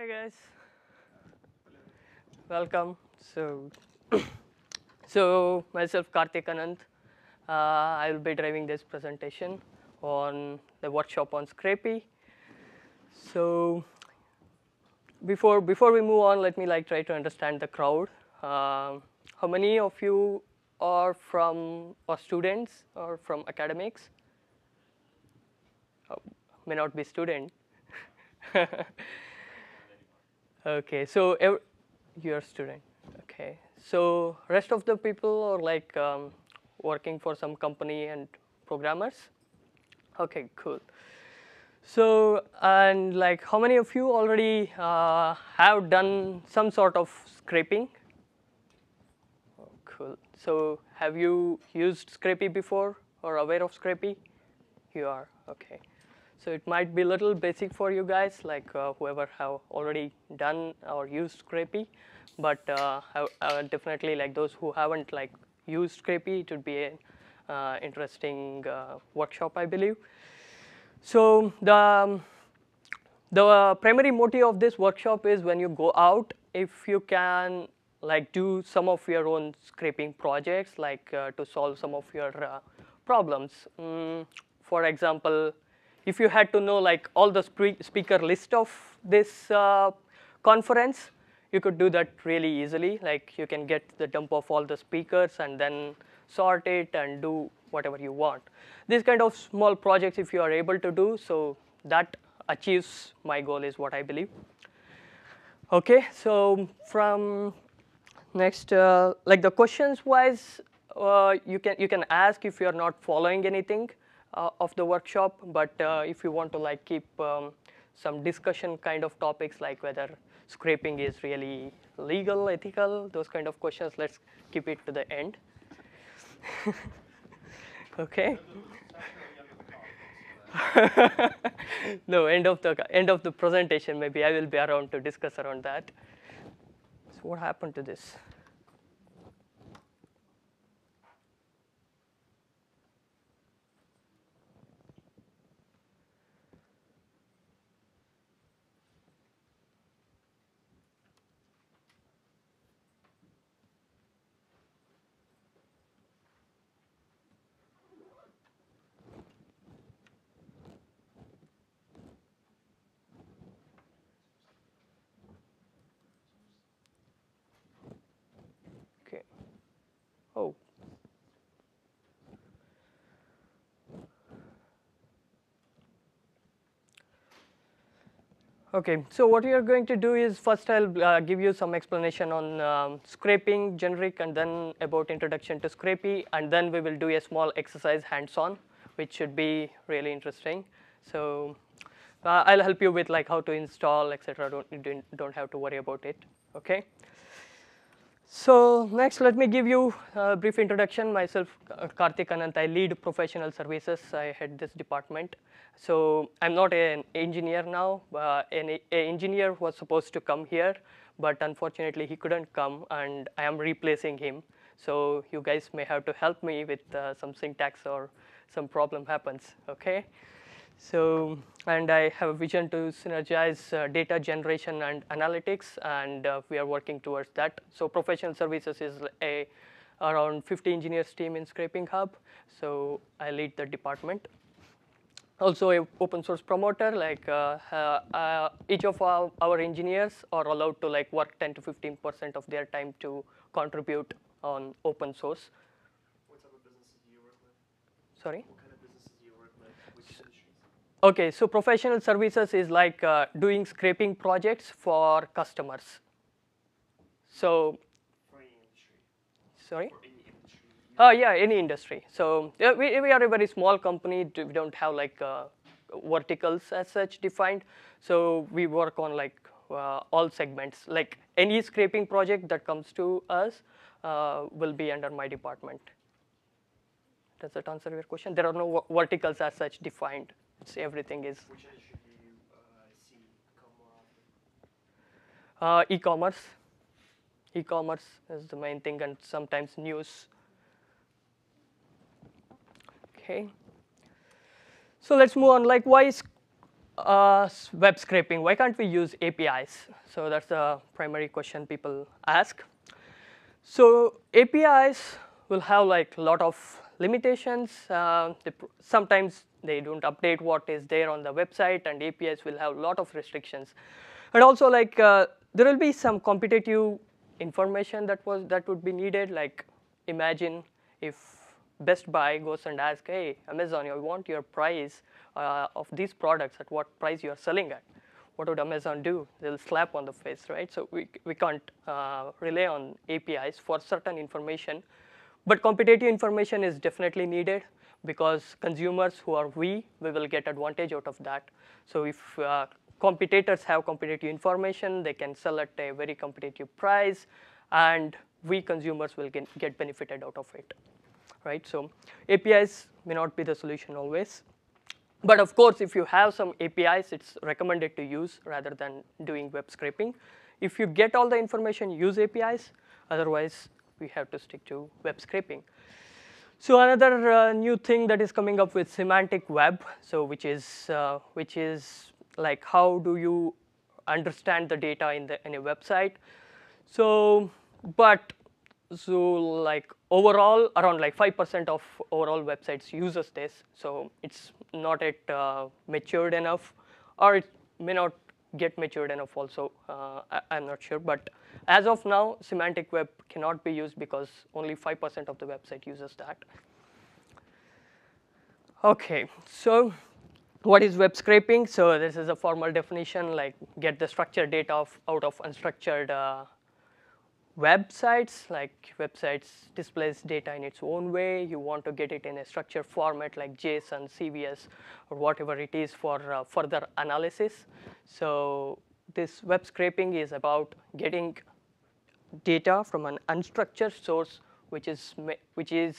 Hi guys. Welcome. So, so myself Karthik Ananth. Uh, I will be driving this presentation on the workshop on Scrapy. So, before before we move on, let me like try to understand the crowd. Um how many of you are from or students or from academics? Oh, may not be student. okay, so you're a student. Okay, so rest of the people are like um, working for some company and programmers. Okay, cool. So, and like how many of you already uh, have done some sort of scraping? Cool. So, have you used Scrapy before or aware of Scrapy? You are, okay. So it might be a little basic for you guys, like uh, whoever have already done or used Scrapy, but uh, definitely like those who haven't like used Scrapy, it would be an uh, interesting uh, workshop, I believe. So the um, the primary motive of this workshop is when you go out, if you can like do some of your own scraping projects, like uh, to solve some of your uh, problems. Mm, for example, if you had to know like all the speaker list of this uh, conference, you could do that really easily. Like you can get the dump of all the speakers and then sort it and do whatever you want. These kind of small projects, if you are able to do, so that achieves my goal is what I believe. Okay, so from next, uh, like the questions wise, uh, you can you can ask if you are not following anything of the workshop, but uh, if you want to like keep um, some discussion kind of topics like whether scraping is really legal, ethical, those kind of questions, let's keep it to the end. okay. no, end of the end of the presentation. Maybe I will be around to discuss around that. So what happened to this? Okay. Oh. Okay, so what we are going to do is first I'll uh, give you some explanation on um, scraping generic and then about introduction to Scrapy and then we will do a small exercise hands-on which should be really interesting. So uh, I'll help you with like how to install etc. Don't, don't don't have to worry about it. Okay. So next, let me give you a brief introduction. Myself, Karthik Ananth. I lead professional services. I head this department. So I'm not an engineer now. Uh, an engineer was supposed to come here, but unfortunately he couldn't come, and I am replacing him. So you guys may have to help me with uh, some syntax or some problem happens. Okay. So, and I have a vision to synergize uh, data generation and analytics, and uh, we are working towards that. So, professional services is a around 50 engineers team in Scrapinghub. So, I lead the department. Also, a open source promoter. Like uh, uh, each of our, our engineers are allowed to like work 10 to 15 percent of their time to contribute on open source. What type of businesses do you work with? Sorry. What kind of businesses do you work with? Which industries? Okay, so professional services is like uh, doing scraping projects for customers. So, For any industry. sorry? For any industry. Oh yeah, any industry. So yeah, we, we are a very small company. We don't have like uh, verticals as such defined. So we work on like uh, all segments. Like any scraping project that comes to us uh, will be under my department. Does that answer your question? There are no verticals as such defined. It's everything is Which industry you uh, see come more often? uh, e-commerce. E-commerce is the main thing, and sometimes news. Okay. So let's move on. Like, why is uh, web scraping, why can't we use APIs? So that's the primary question people ask. So APIs will have like a lot of limitations. Uh, sometimes they don't update what is there on the website, and APIs will have a lot of restrictions. And also like uh, there will be some competitive information that was that would be needed. Like imagine if Best Buy goes and asks, "Hey, Amazon, I want your price uh, of these products at what price you are selling at." What would Amazon do? They'll slap on the face, right? So we we can't uh, rely on APIs for certain information, but competitive information is definitely needed because consumers who are we, we will get advantage out of that. So if uh, competitors have competitive information, they can sell at a very competitive price, and we consumers will get, get benefited out of it right? So APIs may not be the solution always. But of course, if you have some APIs, it's recommended to use rather than doing web scraping. If you get all the information, use APIs. Otherwise, we have to stick to web scraping. So another uh, new thing that is coming up with semantic web, so which is uh, which is like how do you understand the data in the in a website? So, but so like overall around like 5% of overall websites uses this so it's not yet uh, matured enough or it may not get matured enough also uh, I, i'm not sure but as of now semantic web cannot be used because only 5% of the website uses that. Okay so what is web scraping? So this is a formal definition like get the structured data of, out of unstructured uh, websites. Like websites displays data in its own way. You want to get it in a structured format like json cvs or whatever it is for uh, further analysis. So this web scraping is about getting data from an unstructured source which is which is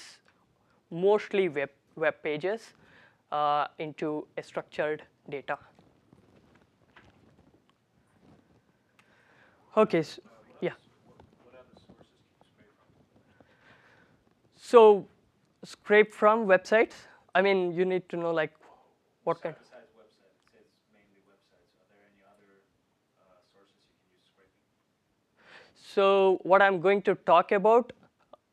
mostly web web pages uh, into a structured data okay so, yeah So scrape from websites. I mean, you need to know like what kind. Besides websites, it says mainly websites. Are there any other uh, sources you can use scraping? So what I'm going to talk about,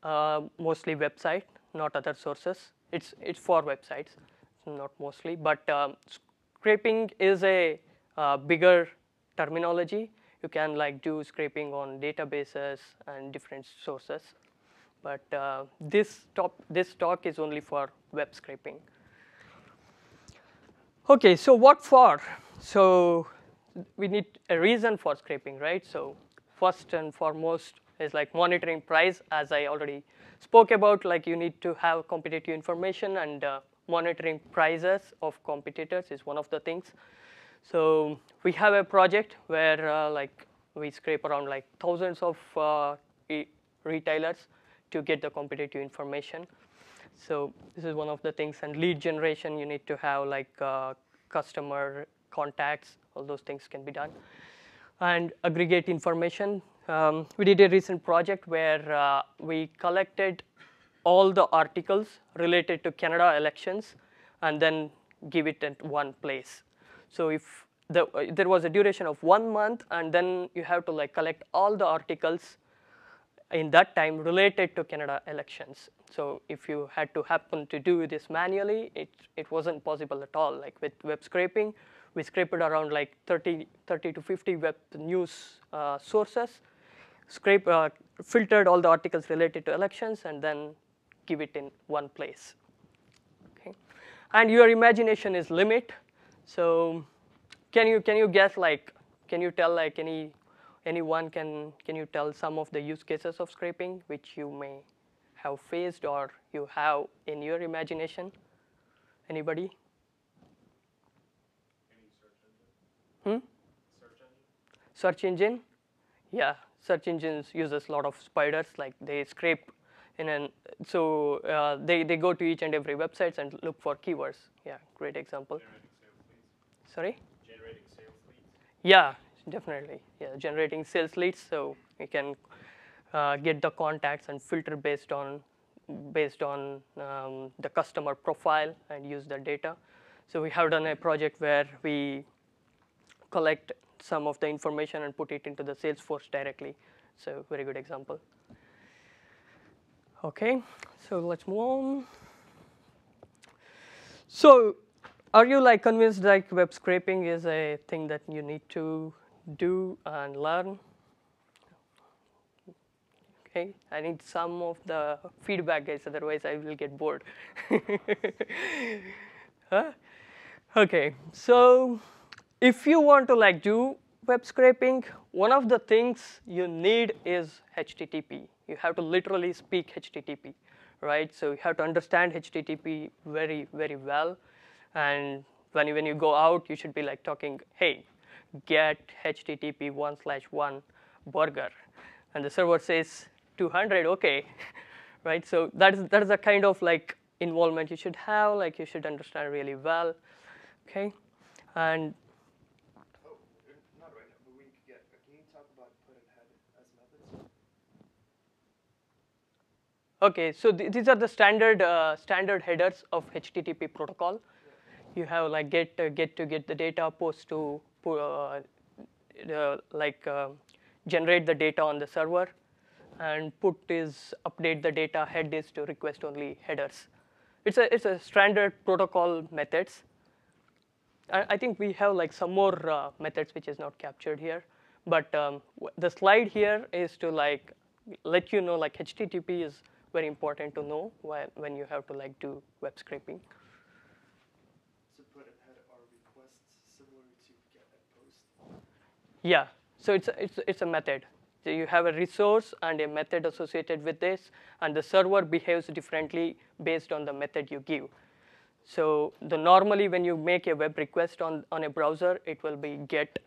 uh, mostly website, not other sources. It's it's for websites, not mostly. But um, scraping is a uh, bigger terminology. You can like do scraping on databases and different sources. But uh, this top this talk is only for web scraping. Okay, so what for? So we need a reason for scraping, right? So first and foremost is like monitoring price, as I already spoke about. Like you need to have competitive information and uh, monitoring prices of competitors is one of the things. So we have a project where uh, like we scrape around like thousands of uh, e- retailers to get the competitive information. So this is one of the things. And lead generation, you need to have like uh, customer contacts. All those things can be done. And aggregate information. Um, we did a recent project where uh, we collected all the articles related to Canada elections and then give it at one place. So if the, uh, there was a duration of one month and then you have to like collect all the articles in that time related to Canada elections. So if you had to happen to do this manually, it, it wasn't possible at all. Like with web scraping, we scraped around like 30, 30 to 50 web news uh, sources, scrape, uh, filtered all the articles related to elections, and then give it in one place. Okay, and your imagination is limit. So can you can you guess like can you tell like any anyone can can you tell some of the use cases of scraping which you may have faced or you have in your imagination anybody Any search engine? Hmm? Search engine? search engine yeah search engines uses a lot of spiders like they scrape and then so uh, they, they go to each and every websites and look for keywords yeah great example Generating sales sorry Generating sales leads? Yeah, definitely. Yeah, generating sales leads, so we can uh, get the contacts and filter based on based on um, the customer profile and use the data. So we have done a project where we collect some of the information and put it into the Salesforce directly. So very good example. Okay, so let's move on. So are you like convinced like web scraping is a thing that you need to do and learn? Okay, I need some of the feedback guys, otherwise I will get bored. huh? Okay, so if you want to like do web scraping, one of the things you need is HTTP. You have to literally speak HTTP, right? So you have to understand HTTP very, very well. And when you, when you go out, you should be like talking, hey, get HTTP one slash one burger. And the server says 200, okay, right? So that is, that is the kind of like involvement you should have, like you should understand really well, okay? And Oh, uh, not right now, but we could get, can you talk about put and head as methods? Okay, so th these are the standard uh, standard headers of HTTP protocol. You have like get uh, get to get the data, post to uh, like uh, generate the data on the server, and put is update the data. Head is to request only headers. It's a it's a standard protocol methods. I, think we have like some more uh, methods which is not captured here, but um, the slide here is to like let you know like HTTP is very important to know when, when you have to like do web scraping. So put and head requests similar to get and post. Yeah, so it's a, it's it's a method. So you have a resource and a method associated with this, and the server behaves differently based on the method you give. So the normally when you make a web request on, on a browser, it will be get,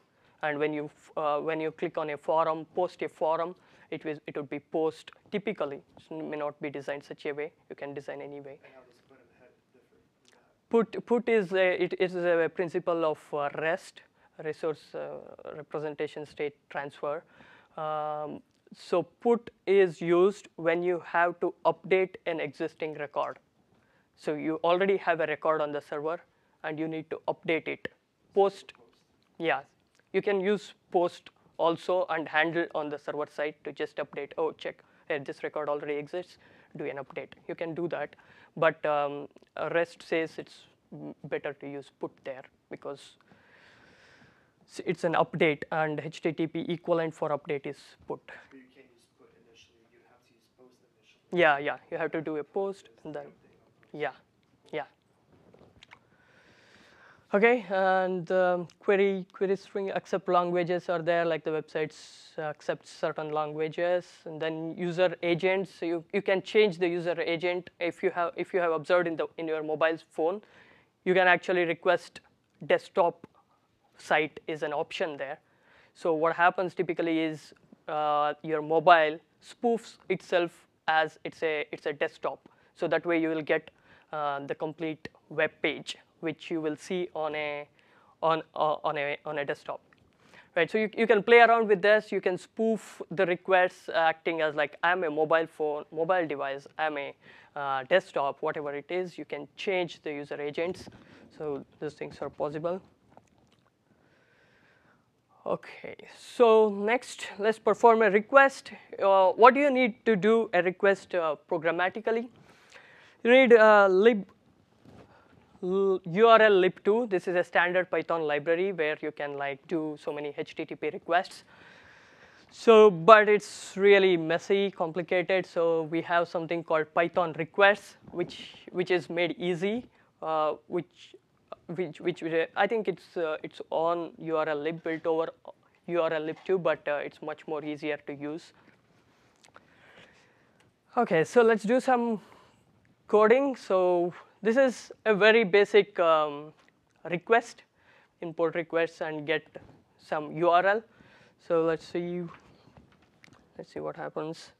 and when you uh, when you click on a forum, post a forum, it will it would be post. Typically, it may not be designed such a way. You can design any way. And how does put and head differ from that? Put put is a, it is a principle of uh, REST, resource uh, representation state transfer. Um, so put is used when you have to update an existing record. So you already have a record on the server, and you need to update it. Post, yeah, you can use post also and handle on the server side to just update. Oh, check, hey, this record already exists. Do an update. You can do that, but um, REST says it's better to use put there because it's an update, and HTTP equivalent for update is put. But you can't use put initially, you'd have to use post initially. Yeah, yeah, you have to do a post and then. Update on post. Yeah, yeah. Okay, and um, query query string accept languages are there, like the websites accept certain languages, and then user agents. So you, you can change the user agent if you have if you have observed in the in your mobile phone, you can actually request desktop site is an option there. So what happens typically is uh, your mobile spoofs itself as it's a it's a desktop. So that way you will get uh, the complete web page which you will see on a on uh, on a on a desktop. Right, so you, you can play around with this. You can spoof the requests acting as like I'm a mobile phone, mobile device, I'm a uh, desktop, whatever it is. You can change the user agents. So those things are possible. Okay, so next let's perform a request. Uh, what do you need to do a request uh, programmatically? You need uh, lib URL lib2. This is a standard Python library where you can like do so many HTTP requests. So, but it's really messy, complicated. So we have something called Python requests, which which is made easy, uh, which which which I think it's uh, it's on URL lib built over URL lib2, but uh, it's much more easier to use. Okay, so let's do some coding. So this is a very basic um, request, import requests and get some URL. So let's see, let's see what happens.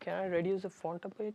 Can I reduce the font a bit?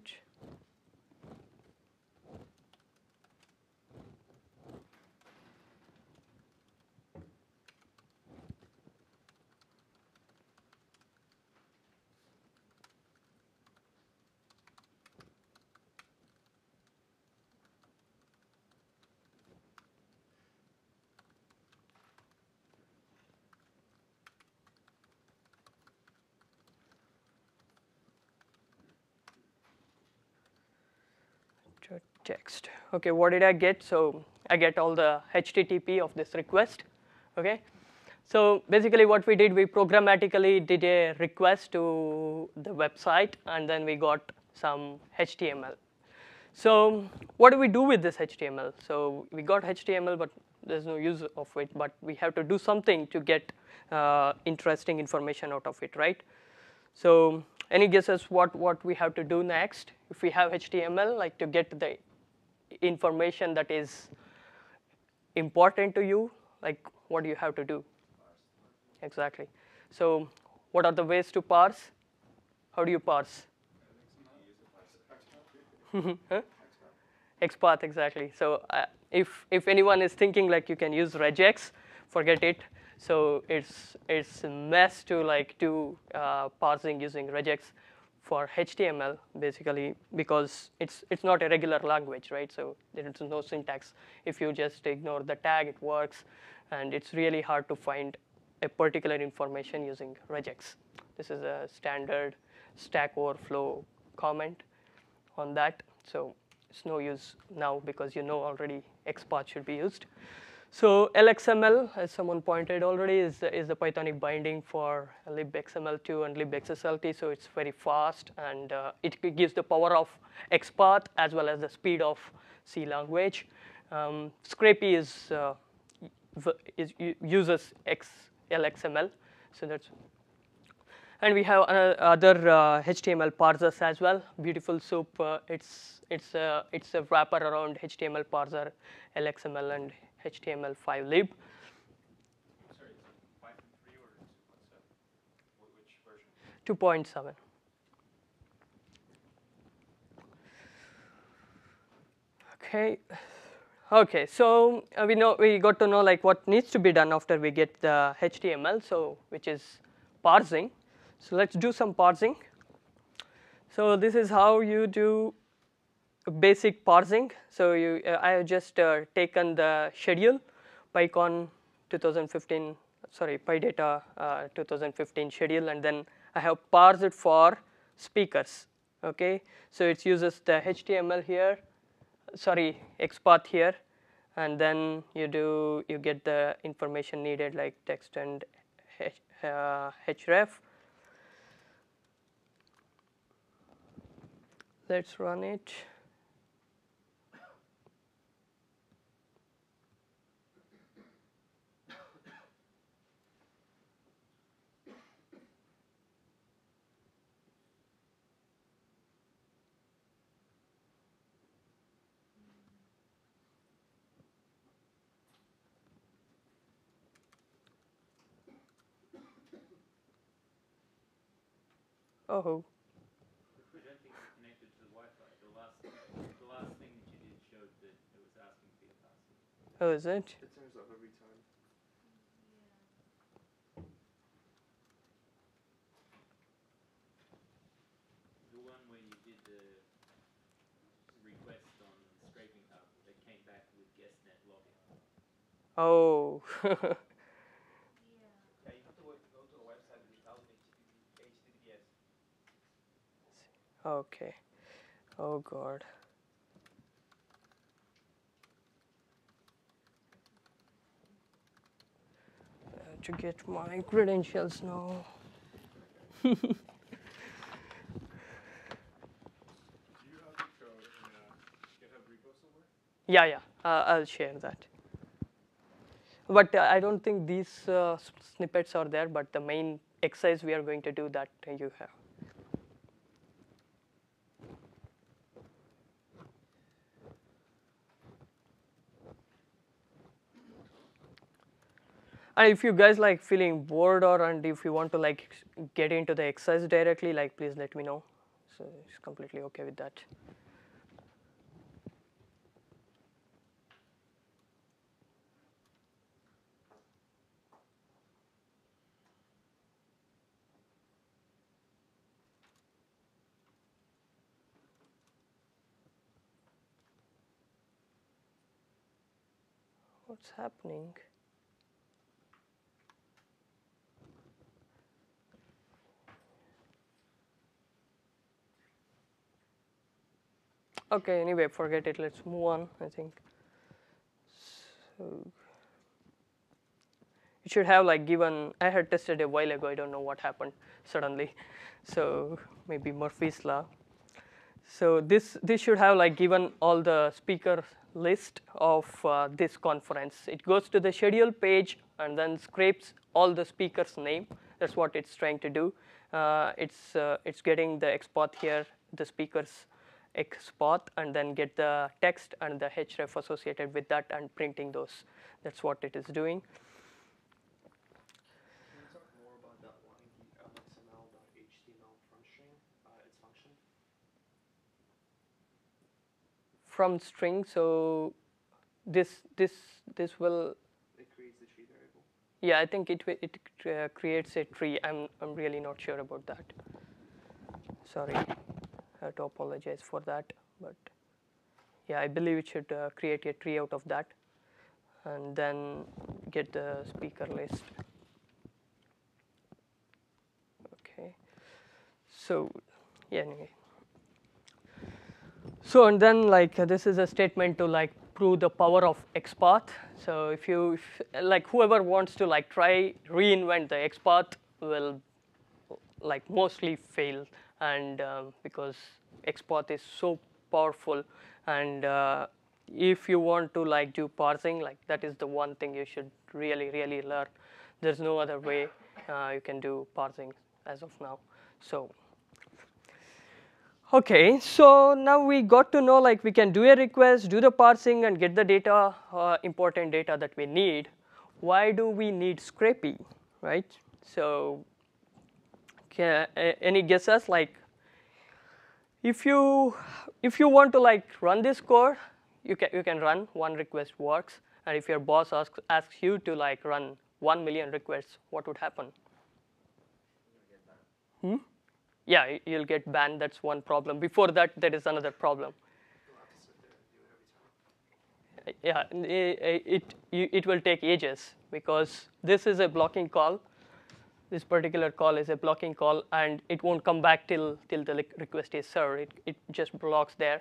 Text. Okay, what did I get? So I get all the HTTP of this request. Okay, so basically what we did, we programmatically did a request to the website, and then we got some HTML. So what do we do with this HTML? So we got HTML, but there's no use of it. But we have to do something to get uh, interesting information out of it, right? So any guesses what what we have to do next? If we have HTML, like to get the information that is important to you, like what do you have to do? Exactly. So what are the ways to parse? How do you parse? Huh? XPath, exactly. So uh, if if anyone is thinking like you can use regex, forget it. So it's it's a mess to like do uh, parsing using regex for HTML basically because it's it's not a regular language, right? So there is no syntax. If you just ignore the tag, it works, and it's really hard to find a particular information using regex. This is a standard Stack Overflow comment on that. So it's no use now because you know already XPath should be used. So LXML, as someone pointed already, is, is the Pythonic binding for libxml2 and libxslt. So it's very fast and uh, it gives the power of XPath as well as the speed of C language. Um, Scrapy is, uh, is uses X, LXML. So that's and we have uh, other uh, HTML parsers as well. Beautiful Soup, uh, it's it's a it's a wrapper around HTML parser, LXML and HTML5 lib. Sorry, is it Python 3 or 2.7? 2.7. Okay. Okay, so uh, we know we got to know like what needs to be done after we get the HTML, so which is parsing. So let's do some parsing. So this is how you do basic parsing. So you, uh, I have just uh, taken the schedule, PyCon 2015, sorry, PyData uh, 2015 schedule, and then I have parsed it for speakers. Okay, so it uses the HTML here, sorry, XPath here, and then you do you get the information needed like text and H, uh, href. Let's run it. Oh. Presenting connected to the Wi-Fi. The last, the last thing that you did showed that it was asking for your password. Oh, is it? It turns off every time. The one where you did the request on Scrapinghub, that came back with GuestNet login. Oh. Yeah, you have to go to a website without HTTPS. Okay. Oh God. To get my credentials now. Yeah, yeah. Uh, I'll share that. But uh, I don't think these uh, snippets are there. But the main exercise we are going to do that you have. And if you guys like feeling bored or and if you want to like get into the exercise directly, like please let me know. So it's completely okay with that. What's happening? Okay, anyway, forget it. Let's move on, I think. So it should have like given, I had tested a while ago, I don't know what happened suddenly. So maybe Murphy's law. So this, this should have like given all the speaker list of uh, this conference. It goes to the schedule page and then scrapes all the speakers name. That's what it's trying to do. Uh, it's, uh, it's getting the XPath here, the speakers XPath, and then get the text and the href associated with that and printing those. That's what it is doing. Can you talk more about that line, the lxml.html function, uh, its function? From string, so this, this, this will It creates the tree variable. Yeah, I think it it uh, creates a tree. I'm I'm really not sure about that. Sorry, have to apologize for that. But yeah, I believe it should uh, create a tree out of that, and then get the speaker list. Okay, so yeah, anyway. So and then like uh, this is a statement to like prove the power of XPath. So if you if, like whoever wants to like try reinvent the XPath will like mostly fail and um, because XPath is so powerful and uh, if you want to like do parsing like that is the one thing you should really really learn. There's no other way uh, you can do parsing as of now. So Okay, so now we got to know like we can do a request, do the parsing and get the data, uh, important data that we need. Why do we need Scrapy, right? So can, any guesses like if you if you want to like run this code, you can you can run one request works and if your boss asks asks you to like run 1 million requests, what would happen? Hmm? yeah, you'll get banned. That's one problem. Before that, there is another problem. You'll have to sit there and do it every time. Yeah, it you, it will take ages because this is a blocking call. This particular call is a blocking call, and it won't come back till till the request is served. It it just blocks there.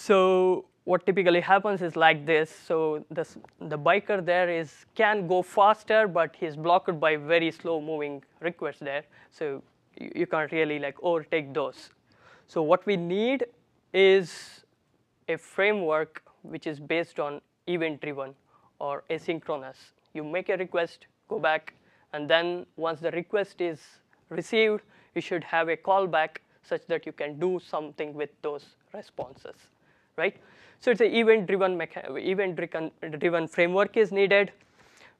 So what typically happens is like this. So the the biker there is can go faster, but he's blocked by very slow moving requests there. So you, you can't really like overtake those. So what we need is a framework which is based on event driven or asynchronous. You make a request, go back, and then once the request is received, you should have a callback such that you can do something with those responses, right? So it's an event driven mecha- event driven driven framework is needed,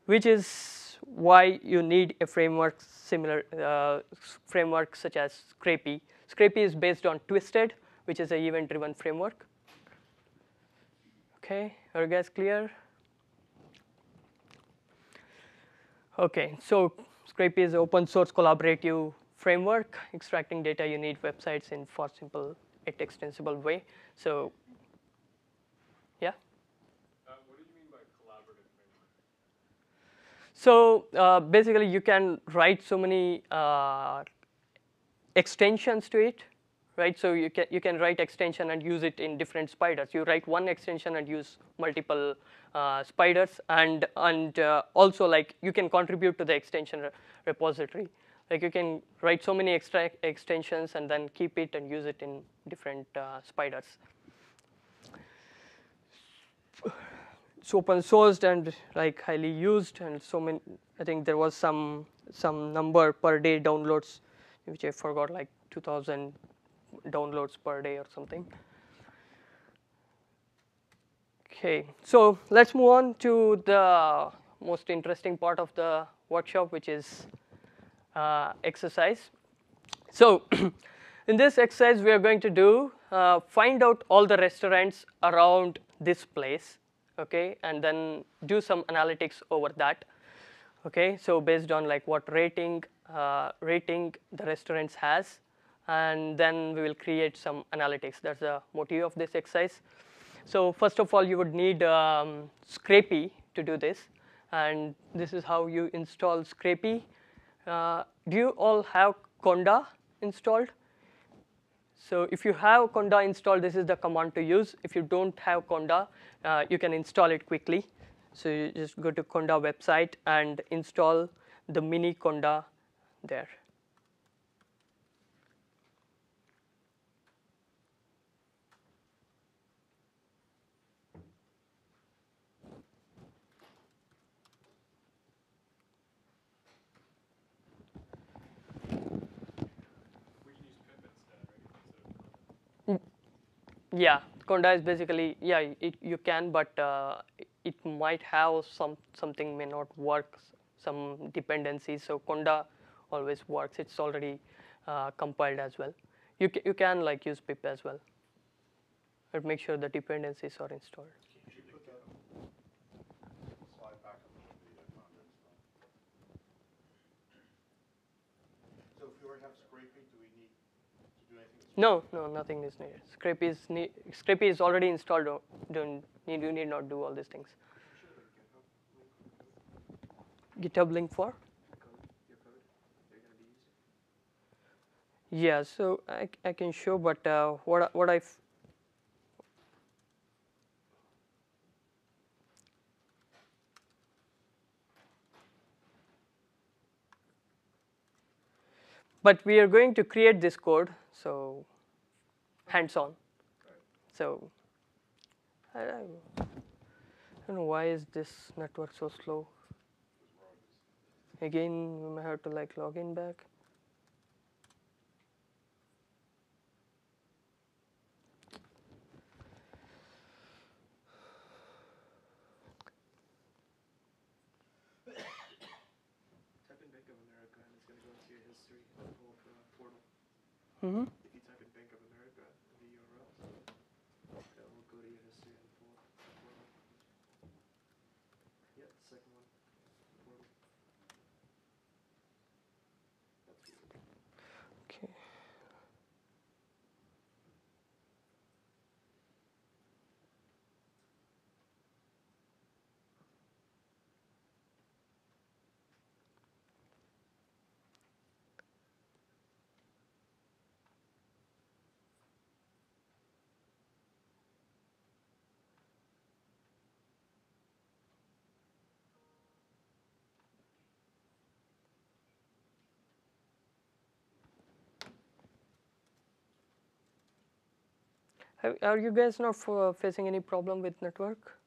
which is why you need a framework similar uh, framework such as Scrapy. Scrapy is based on Twisted, which is an event driven framework. Okay, are you guys clear? Okay, so Scrapy is an open source collaborative framework, extracting data you need websites in for simple yet extensible way. So, yeah. Uh, what do you mean by collaborative framework? So uh, basically, you can write so many uh, extensions to it, right? So you can you can write extension and use it in different spiders. You write one extension and use multiple uh, spiders, and and uh, also like you can contribute to the extension re- repository. Like you can write so many extra extensions and then keep it and use it in different uh, spiders. it's open sourced and like highly used and so many i think there was some some number per day downloads which i forgot like 2000 downloads per day or something. Okay so let's move on to the most interesting part of the workshop which is uh, exercise. So in this exercise we are going to do uh, find out all the restaurants around this place okay and then do some analytics over that okay. So based on like what rating uh, rating the restaurants has and then we will create some analytics that's the motive of this exercise so first of all you would need um, scrapy to do this and this is how you install scrapy uh, do you all have conda installed So if you have Conda installed, this is the command to use. If you don't have Conda, uh, you can install it quickly. So you just go to Conda website and install the Miniconda there. We can use pip instead, right? Instead of Yeah, Conda is basically yeah. It, you can, but uh, it might have some something may not work, some dependencies. So Conda always works. It's already uh, compiled as well. You you can like use pip as well, but make sure the dependencies are installed. Could you put that slide back up to the uh, content slide? So if we already have Scrapy, do we need to do anything? with No, no, nothing is needed. Scrapy is ne- Scrapy is already installed. Don't, need you need not do all these things. GitHub link for? Yeah, so I, I can show, but uh, what what I but we are going to create this code, so hands-on. So I, I don't know why is this network so slow. Again, we may have to like log in back. Type in Bank of America and it's gonna go into your history and pull up a portal. Mm-hmm. If you type in Bank of America, the URL, that will go to your history and pull up the portal. Yep, second one, portal. That's weird. Okay. Have, are you guys not facing any problem with network?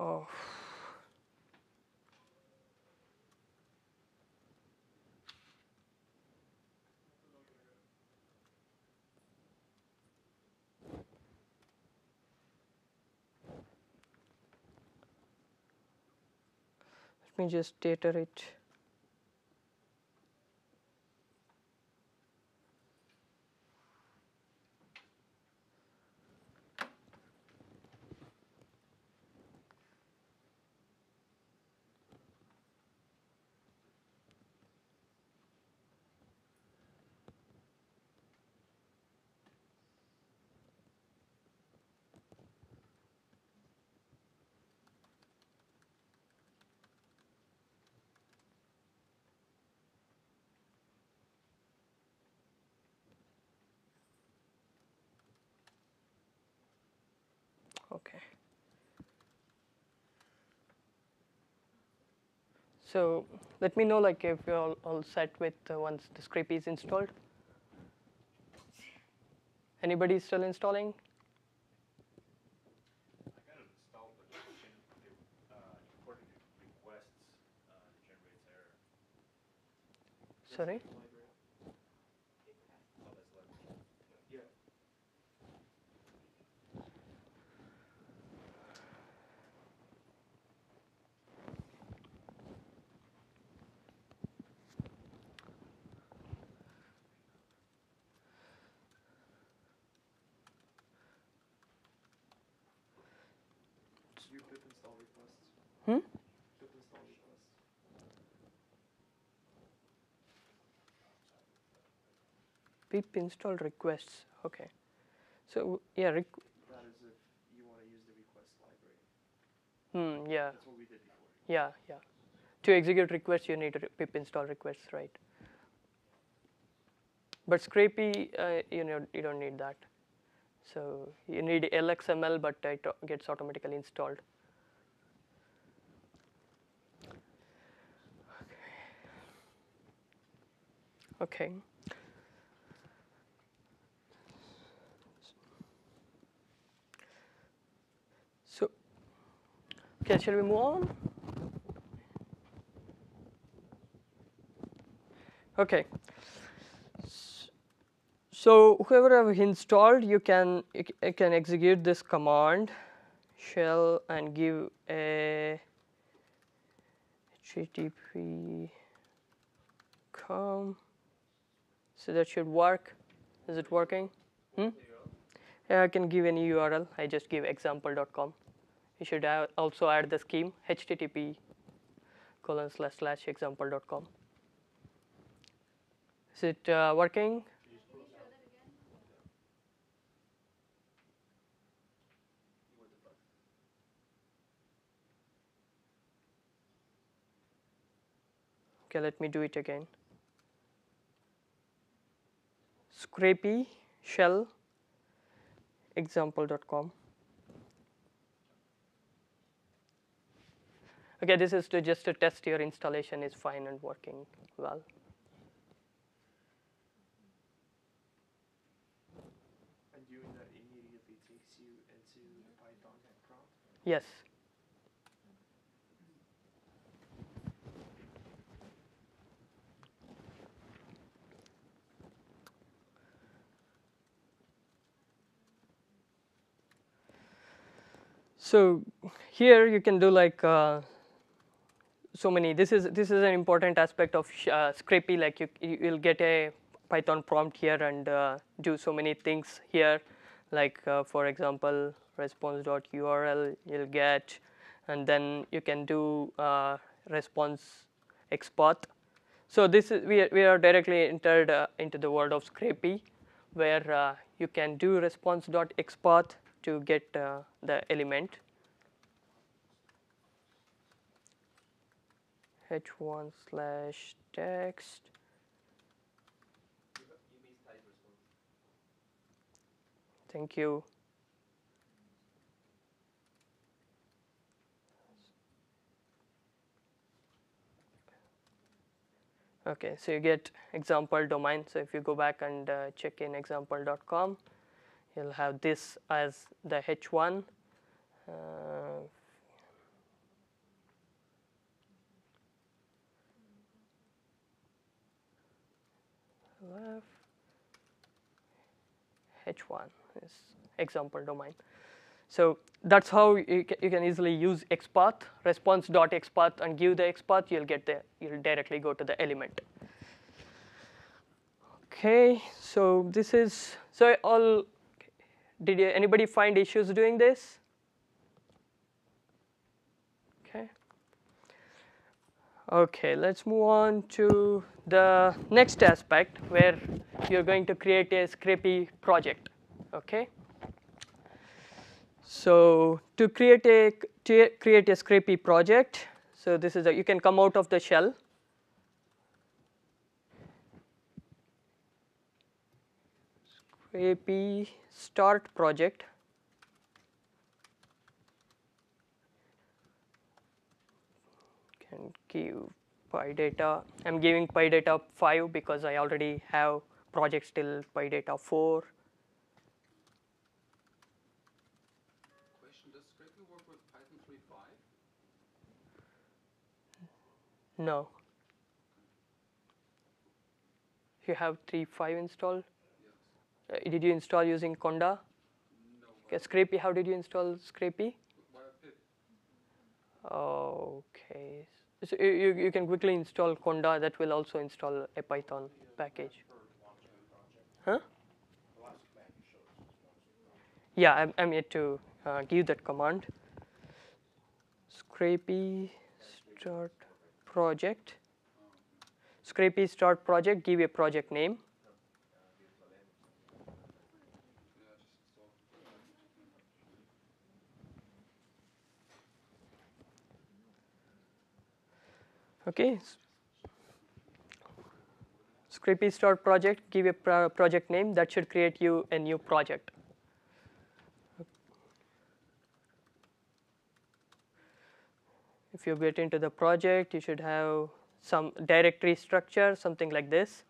Oh. Let me just data it. Okay. So let me know like if you're all, all set with uh, once the script is installed. Anybody still installing? I got it installed, but it, it, uh, according to requests, uh, it generates error. Sorry. Library. Oh, that's like, Yeah. You pip install requests. Hmm? Pip install requests. Pip install requests. Okay. So yeah, req- That is if you want to use the request library. hmm, yeah, That's what we did before. yeah, yeah. To execute requests, you need re- pip install requests, right? But Scrapy, uh, you know, you don't need that. So you need LXML, but it gets automatically installed. Okay. So, okay, shall we move on? Okay. So whoever have installed, you can you can execute this command shell and give a http com. So that should work. Is it working? Hmm? Yeah, I can give any URL. I just give example.com. You should also add the scheme http colon slash slash example.com. Is it uh, working? Okay, let me do it again. Scrapy shell example.com. Okay, this is to just to test your installation is fine and working well. And doing that immediately takes you into the Python prompt. Yes. So here you can do like uh, so many. This is this is an important aspect of uh, Scrapy. Like you you will get a Python prompt here and uh, do so many things here. Like uh, for example, response.url you'll get, and then you can do uh, response XPath. So this is we are, we are directly entered uh, into the world of Scrapy, where uh, you can do response.xpath to get the element. H1 slash text. Thank you. Okay, so you get example domain. So if you go back and uh, check in example.com, you'll have this as the h1. Uh, left h1 is example domain. So that's how you, you can easily use XPath, response.xpath and give the XPath, you'll get the, you'll directly go to the element. Okay, so this is, so all, did anybody find issues doing this? Okay. Okay, let's move on to the next aspect where you're going to create a Scrapy project. Okay. So to create a to create a Scrapy project, so this is a you can come out of the shell. Scrapy start project. Can give PyData. I'm giving PyData 5 because I already have projects till PyData 4. Question, does Scrapy work with Python 3.5? No. You have 3.5 installed? Yes. Uh, did you install using Conda? No. Okay, Scrapy, how did you install Scrapy? Okay. So you, you can quickly install Conda that will also install a Python package. Huh? Yeah, I'm, I'm yet to uh, give that command. Scrapy start project. Scrapy start project, give a project name. Okay. Scrapy start project, give a pro- project name that should create you a new project. If you get into the project, you should have some directory structure, something like this.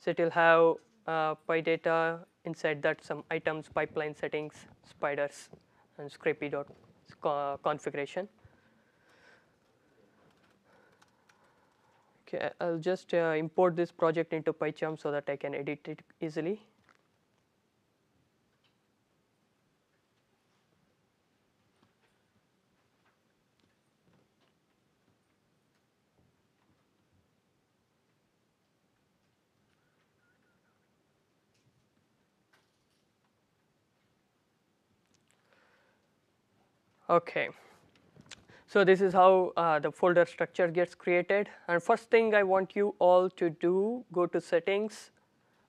So it will have uh, PyData inside that some items, pipeline settings, spiders, and Scrapy dot configuration. Okay, I- I'll just uh, import this project into PyCharm so that I can edit it easily. Okay. So this is how uh, the folder structure gets created. And first thing I want you all to do, go to settings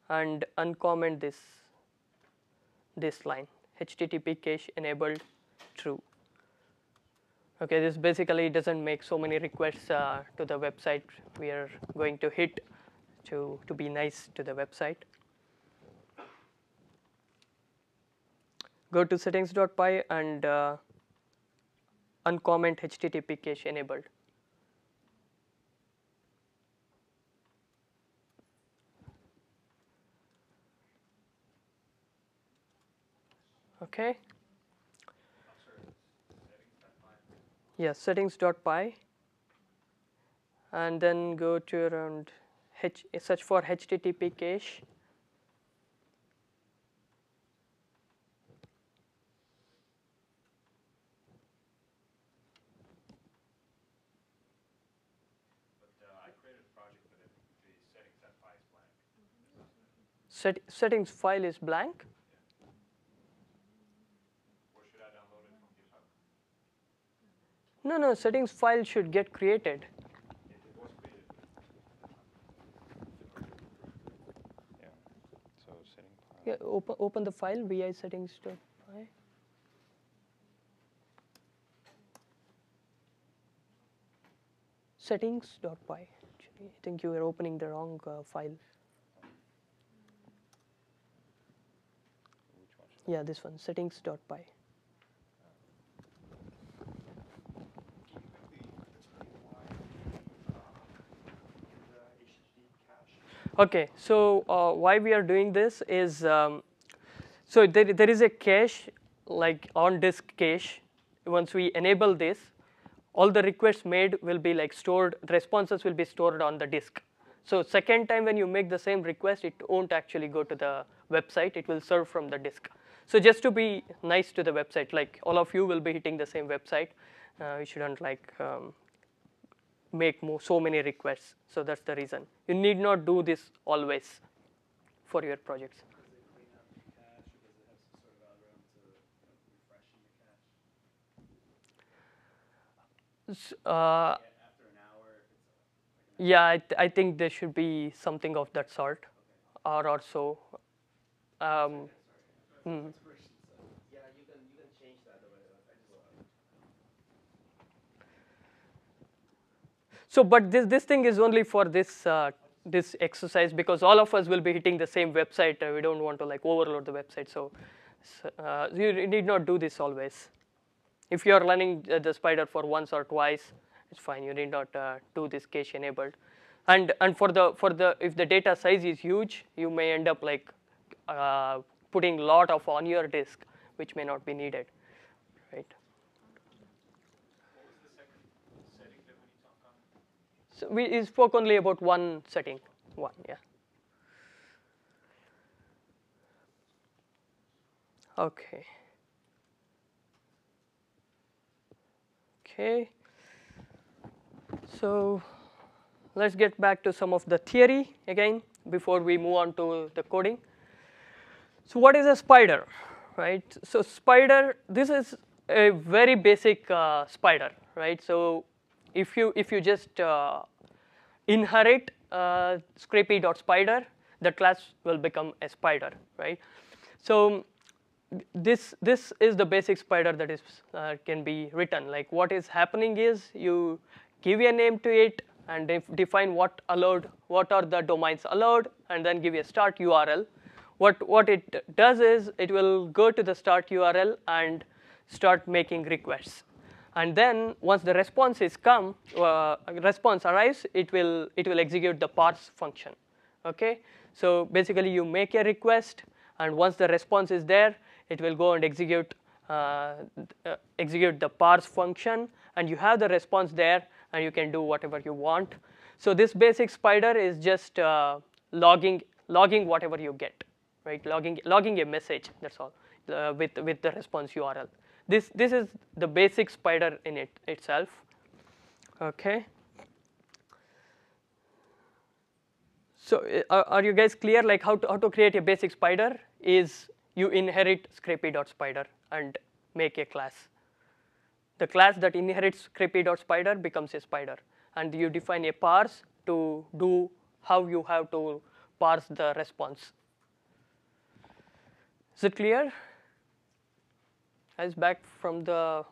and uncomment this, this line, HTTP cache enabled true. Okay, this basically doesn't make so many requests uh, to the website we are going to hit to, to be nice to the website. Go to settings.py and uh, uncomment HTTP cache enabled. Okay. Yes, settings.py and then go to around H, search for HTTP cache. But uh, I created a project, but it, the settings that file is blank. Set, settings file is blank. No, no, settings file should get created. Yeah. Open, open the file vi settings. settings.py. Settings.py. I think you were opening the wrong uh, file. Which one should Yeah, this one, settings.py. Okay, so uh, why we are doing this is, um, so there, there is a cache, like on disk cache. Once we enable this, all the requests made will be like stored, the responses will be stored on the disk. So second time when you make the same request, it won't actually go to the website, it will serve from the disk. So just to be nice to the website, like all of you will be hitting the same website, uh, you shouldn't like um, make mo- so many requests. So that's the reason. You need not do this always for your projects. Uh, yeah, I, th- I think there should be something of that sort, or or so. Um, expiration, so. Yeah, you can you can change that the way I just So, but this this thing is only for this uh, this exercise because all of us will be hitting the same website. Uh, we don't want to like overload the website, so s- uh, you need not do this always. If you are running uh, the spider for once or twice, it's fine. You need not uh, do this cache enabled. And and for the for the if the data size is huge, you may end up like uh, putting lot of on your disk, which may not be needed, right? So we we spoke only about one setting, one, yeah. Okay. Okay. So let's get back to some of the theory again before we move on to the coding. So what is a spider, right? So spider, this is a very basic uh, spider, right? So if you if you just uh, inherit uh, scrapy.spider, the class will become a spider, right? So this this is the basic spider that is uh, can be written. Like what is happening is you give a name to it and def- define what allowed, what are the domains allowed, and then give a start URL. What what it does is it will go to the start URL and start making requests. And then once the response is come, uh, response arrives, it will it will execute the parse function. Okay, so basically you make a request, and once the response is there, it will go and execute uh, uh, execute the parse function, and you have the response there, and you can do whatever you want. So this basic spider is just uh, logging logging whatever you get, right? Logging logging a message. That's all uh, with with the response URL. This this is the basic spider in it itself. Okay. So uh, are, you guys clear? Like how to how to create a basic spider is you inherit scrapy.spider and make a class. The class that inherits scrapy.spider becomes a spider, and you define a parse to do how you have to parse the response. Is it clear? Guys, back from the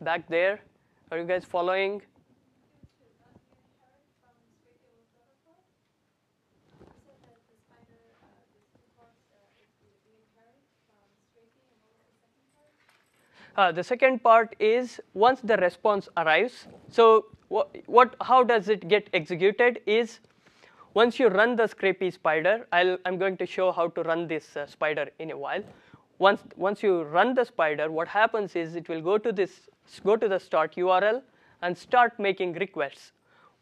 back there, are you guys following? Uh, the second part is once the response arrives. So what, what how does it get executed is once you run the Scrapy spider, I'll, I'm going to show how to run this uh, spider in a while. Once once you run the spider, what happens is it will go to this go to the start URL and start making requests.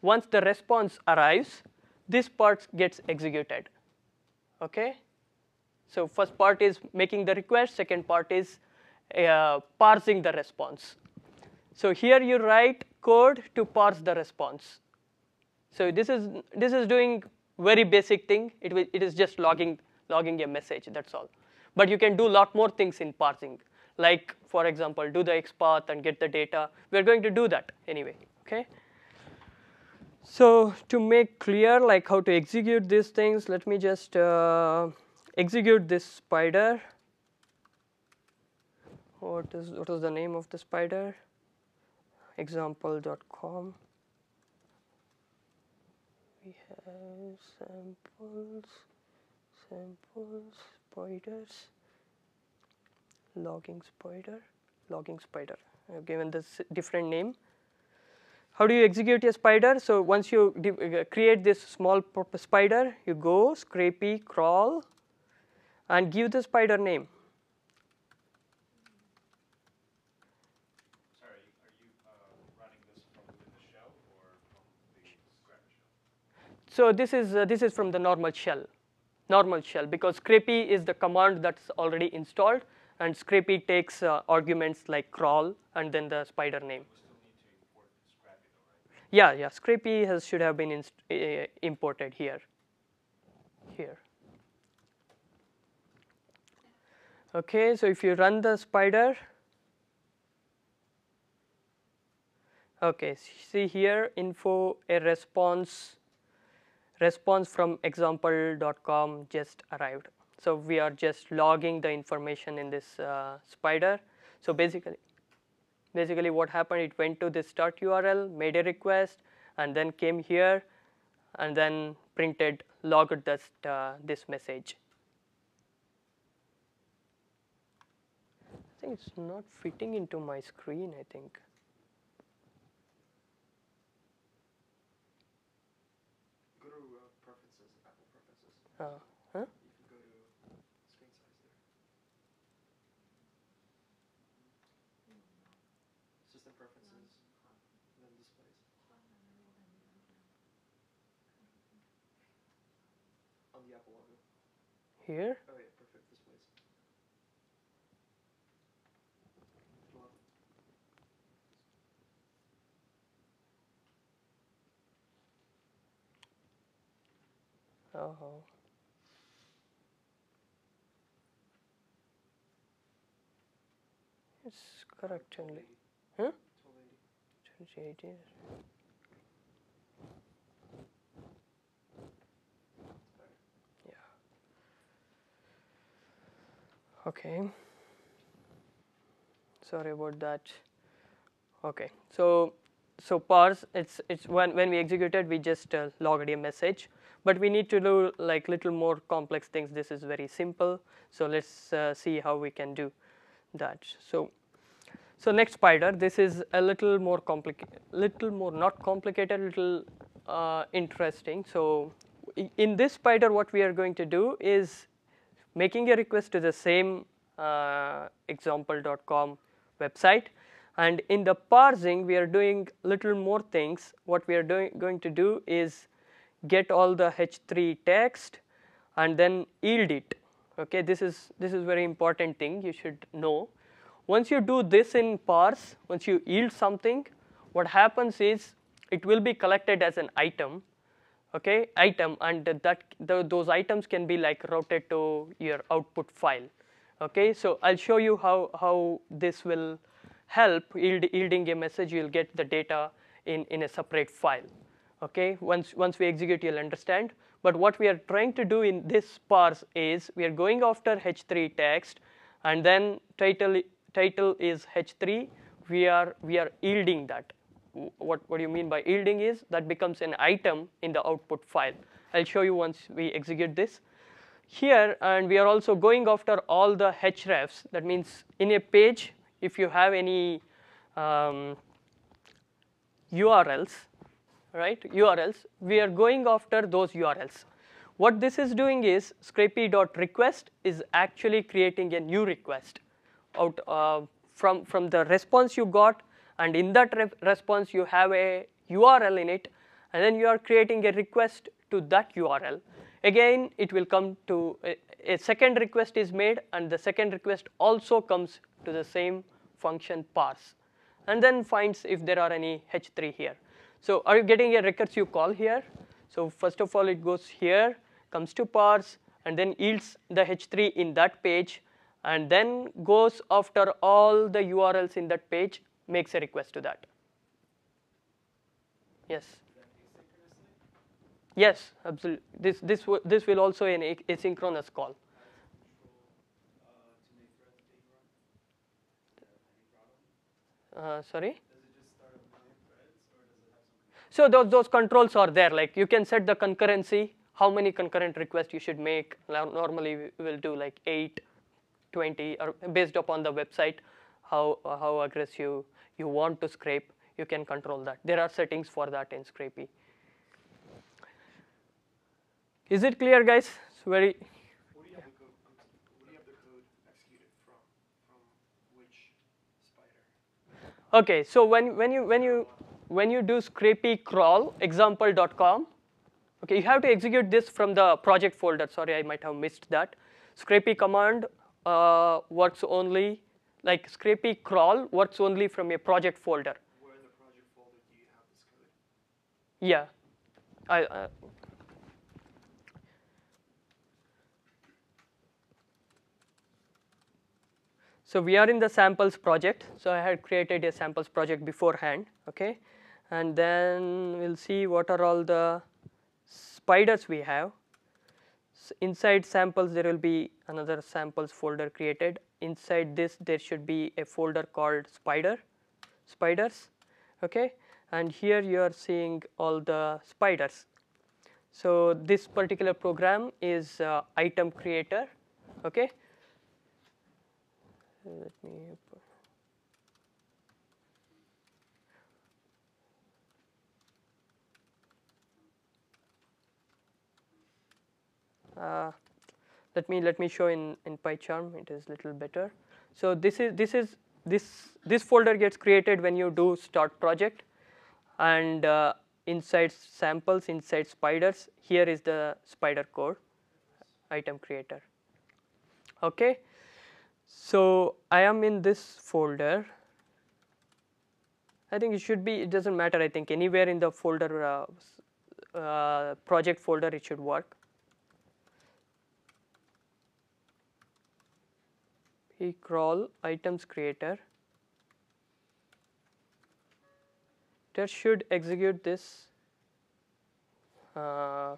Once the response arrives, this part gets executed. Okay. So first part is making the request. Second part is uh, parsing the response. So here you write code to parse the response. So this is this is doing very basic thing. It it is just logging logging a message. That's all. But you can do lot more things in parsing. Like for example, do the XPath and get the data. We're going to do that anyway. Okay. So to make clear like how to execute these things, let me just uh, execute this spider what is what is the name of the spider example.com we have samples samples spiders. Logging spider logging spider. I've given this different name. How do you execute a spider? So once you uh, create this small spider you go scrapy crawl and give the spider name Sorry, are you uh, running this from within the shell or from the Scrapy shell? So this is uh, this is from the normal shell, normal shell because scrapy is the command that's already installed, and scrapy takes uh, arguments like crawl and then the spider name. Yeah, yeah, scrapy has should have been uh, imported here. Here. Okay, so if you run the spider, okay, see here info a response response from example.com just arrived. So we are just logging the information in this uh, spider. So basically, basically what happened, it went to this start URL, made a request, and then came here, and then printed logged this uh, this message. I think it's not fitting into my screen. I think. The Apple logo. Here. Oh yeah, perfect. This place. Oh. It's correct only. Huh? 1280. 2018. Yeah. Okay. Sorry about that. Okay. So so parse it's it's when when we executed we just uh, logged a message but we need to do like little more complex things this is very simple so let's uh, see how we can do that so so next spider this is a little more complicated little more not complicated little uh, interesting so in this spider what we are going to do is making a request to the same uh, example.com website. And in the parsing we are doing little more things. What we are doing going to do is get all the h3 text and then yield it. Okay this is this is very important thing you should know. Once you do this in parse once you yield something what happens is it will be collected as an item okay item and that the, those items can be like routed to your output file okay? So i'll show you how how this will help yield, yielding a message. You'll get the data in in a separate file okay? Once once we execute you'll understand. But what we are trying to do in this parse is we are going after h3 text and then title title is h3 we are we are yielding that what what do you mean by yielding is that becomes an item in the output file. I'll show you once we execute this. Here and we are also going after all the hrefs. That means in a page if you have any um, urls right urls we are going after those urls what this is doing is scrapy.request is actually creating a new request out uh, from from the response you got and in that re- response you have a url in it and then you are creating a request to that url again it will come to a, a second request is made and the second request also comes to the same function parse and then finds if there are any h3 here. So are you getting a recursive call here? So first of all it goes here comes to parse and then yields the h3 in that page and then goes after all the urls in that page makes a request to that. Yes. Yes absolutely. This this this will also an asynchronous call. Uh, sorry? So those those controls are there like you can set the concurrency how many concurrent requests you should make. Normally we will do like 8 20 or based upon the website how how aggressive you want to scrape you can control that there are settings for that in scrapy is it clear guys it's very What do you have the code? What do you have the code executed from? From? Okay, so when, when you when you when you do scrapy crawl example.com, okay, you have to execute this from the project folder. Sorry, I might have missed that. Scrapy command uh, works only like scrapy crawl works only from a project folder. Where in the project folder do you have this code? Yeah, I. Uh, so we are in the samples project. So I had created a samples project beforehand, okay, and then we'll see what are all the spiders we have. S- inside samples there will be another samples folder created. Inside this there should be a folder called spider, spiders, okay, and here you are seeing all the spiders. So this particular program is uh, item creator, okay. Let me. Uh, let me let me show in in PyCharm. It is little better. So this is this is this this folder gets created when you do start project, and uh, inside samples inside spiders here is the spider code. item creator. Okay, so I am in this folder. I think it should be. It doesn't matter. I think anywhere in the folder uh, uh, project folder it should work. He crawl items creator. That should execute this uh,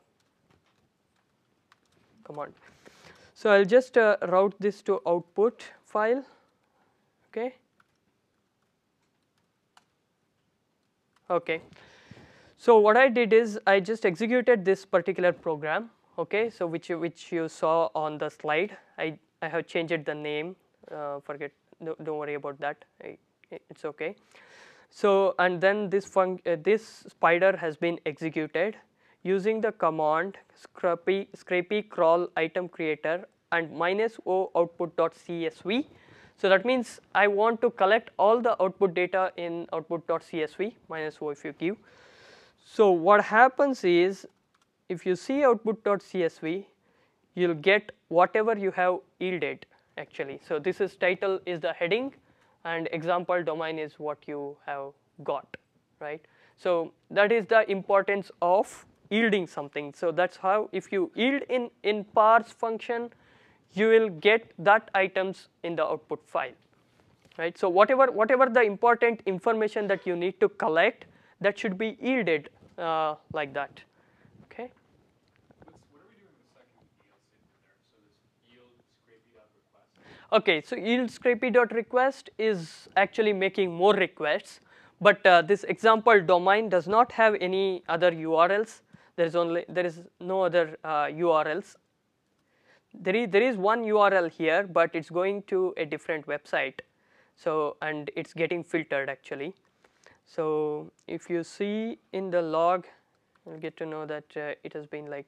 command. So I'll just uh, route this to output file. Okay. Okay. So what I did is I just executed this particular program. Okay. So which which you saw on the slide. I I have changed the name. Uh, forget. No, don't worry about that. It's okay. So and then this uh, this spider has been executed using the command scrapy scrapy crawl item creator and minus o output dot csv. So that means I want to collect all the output data in output dot csv minus o if you give. So what happens is if you see output dot csv you'll get whatever you have yielded actually. So this is title is the heading and example domain is what you have got right. So that is the importance of yielding something. So that's how if you yield in in parse function you will get that items in the output file right. So whatever whatever the important information that you need to collect that should be yielded uh, like that okay. What's, what are we doing in the second yield statement there? So this yield scrapy dot request. Okay, so yield dot request is actually making more requests, but uh, this example domain does not have any other URLs. There is only there is no other uh, URLs. There is there is one URL here, but it's going to a different website. So and it's getting filtered actually. So if you see in the log, you'll get to know that uh, it has been like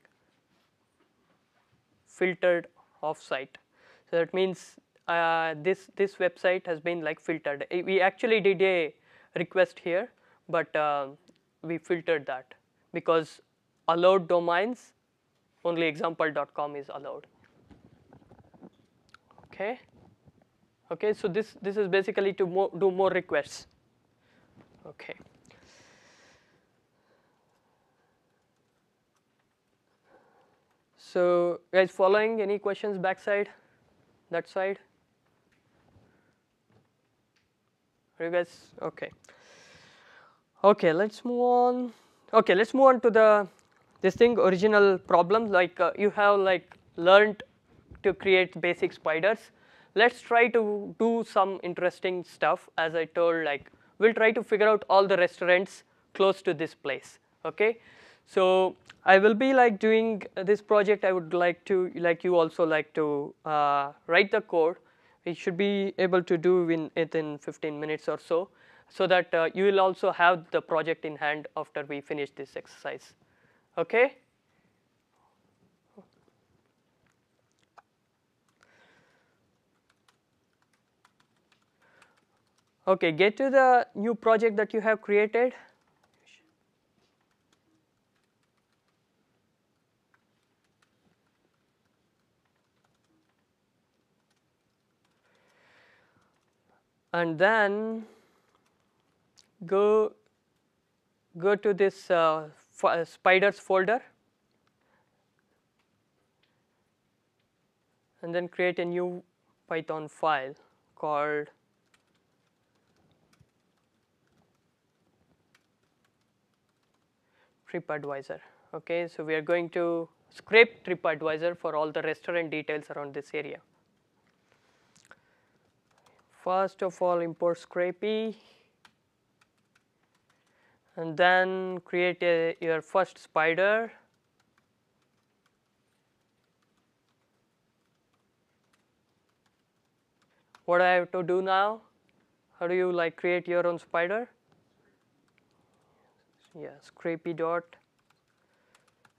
filtered offsite. So that means uh, this this website has been like filtered. We actually did a request here, but uh, we filtered that because allowed domains only example.com is allowed. Okay. Okay. So this this is basically to do more requests. Okay. So guys following any questions backside that side? Are okay? Okay, let's move on. Okay, let's move on to the this thing original problem. Like uh, you have like learned to create basic spiders. Let's try to do some interesting stuff. As I told, like we'll try to figure out all the restaurants close to this place. Okay, so I will be like doing this project. I would like to like you also like to uh, write the code. We should be able to do in it in 15 minutes or so, so that uh, you will also have the project in hand after we finish this exercise. Okay. Okay, get to the new project that you have created. And then go go to this uh, fi- spiders folder and then create a new Python file called TripAdvisor. Okay, so we are going to scrape TripAdvisor for all the restaurant details around this area. First of all, import Scrapy, and then create a, your first spider. What I have to do now? How do you like create your own spider? yeah scrapy dot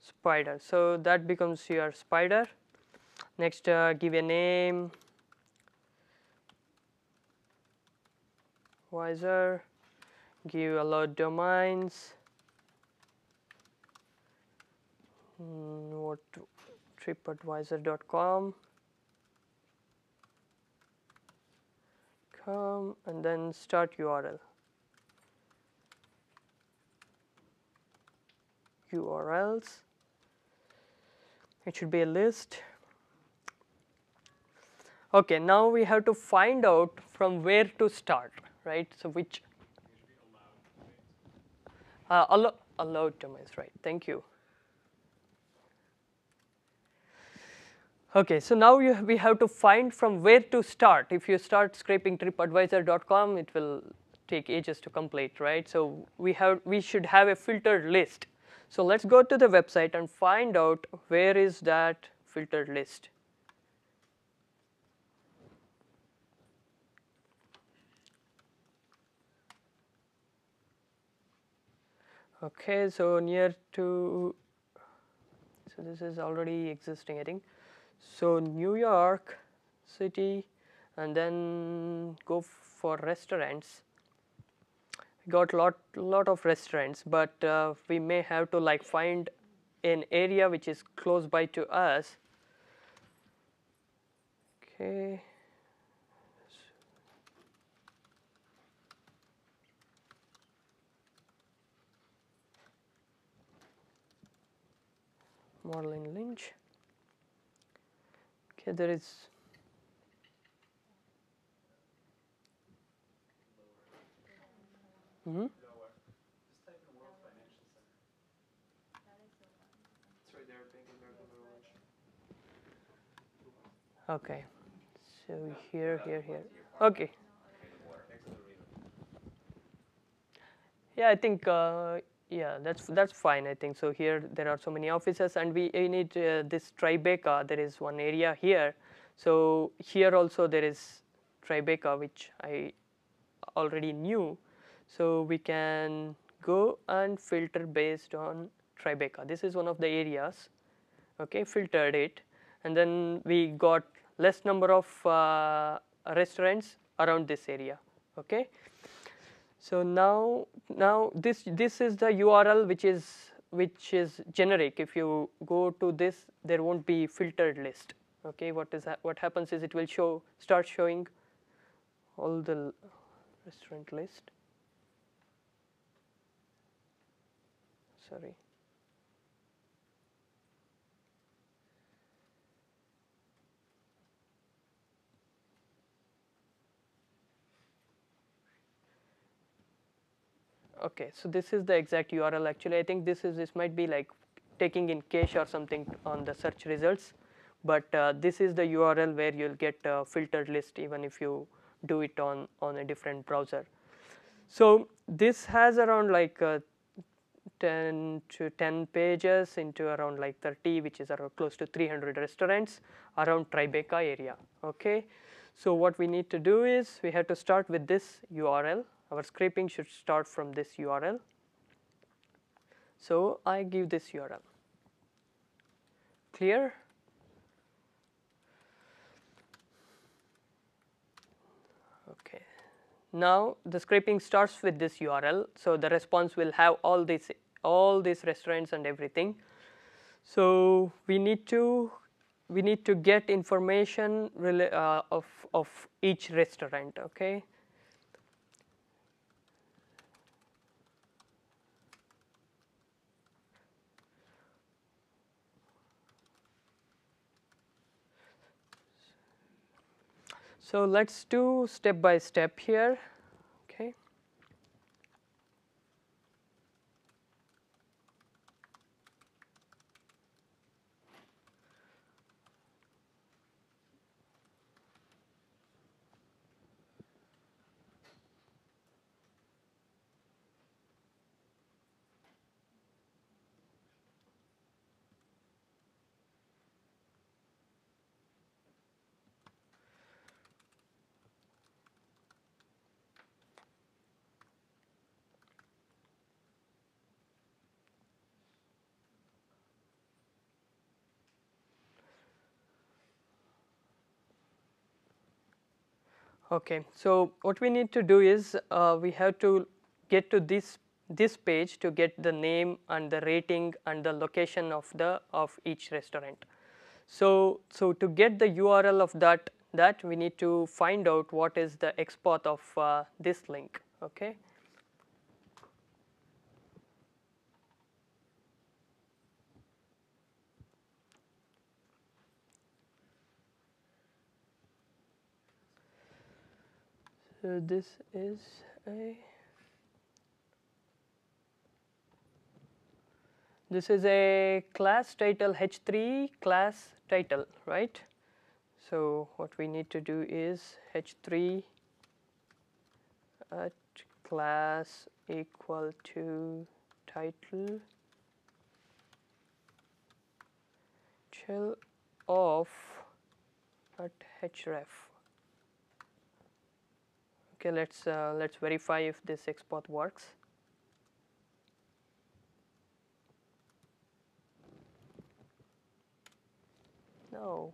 spider so that becomes your spider next uh, give a name visor give allowed domains. Mm, what tripadvisor.com com. And then start URL URLs it should be a list. Okay now we have to find out from where to start right so which uh, allow, allowed domains right thank you Okay, so now you, we have to find from where to start. If you start scraping tripadvisor.com, it will take ages to complete, right? So we have we should have a filtered list. So let's go to the website and find out where is that filtered list. Okay, so near to so this is already existing, I think. So New York City, and then go for restaurants. Got lot lot of restaurants, but uh, we may have to like find an area which is close by to us. Okay. Merrill Lynch. Okay, there is Mhm. Just type in World Financial Center. It's right there, Bank of America Merrill Okay, so here, here, here. Okay. Yeah, I think uh, yeah, that's that's fine. I think so. Here there are so many offices, and we, need uh, this Tribeca. There is one area here. So here also there is Tribeca, which I already knew. So we can go and filter based on Tribeca. This is one of the areas. Okay, filtered it, and then we got less number of uh, restaurants around this area. Okay. So now, now this this is the URL which is which is generic. If you go to this, there won't be filtered list. Okay, what is that? What happens is it will show start showing all the restaurant list. Sorry. Okay so this is the exact url actually. I think this is this might be like taking in cache or something on the search results. But uh, this is the url where you'll get a filtered list even if you do it on on a different browser. So this has around like uh, 10 to 10 pages into around like 30 which is around close to 300 restaurants around tribeca area. Okay? So what we need to do is we have to start with this url our scraping should start from this URL. So I give this URL. Clear? Okay. Now the scraping starts with this URL. So the response will have all these all these restaurants and everything. So we need to we need to get information uh, of of each restaurant. Okay. So let's do step by step here. Okay. Okay, so what we need to do is uh, we have to get to this this page to get the name and the rating and the location of the of each restaurant. So, so to get the URL of that, that we need to find out what is the XPath of uh, this link. Okay. So this is a this is a class title h3 class title right? So what we need to do is h3 at class equal to title chill of at href okay let's uh, let's verify if this XPath works. No.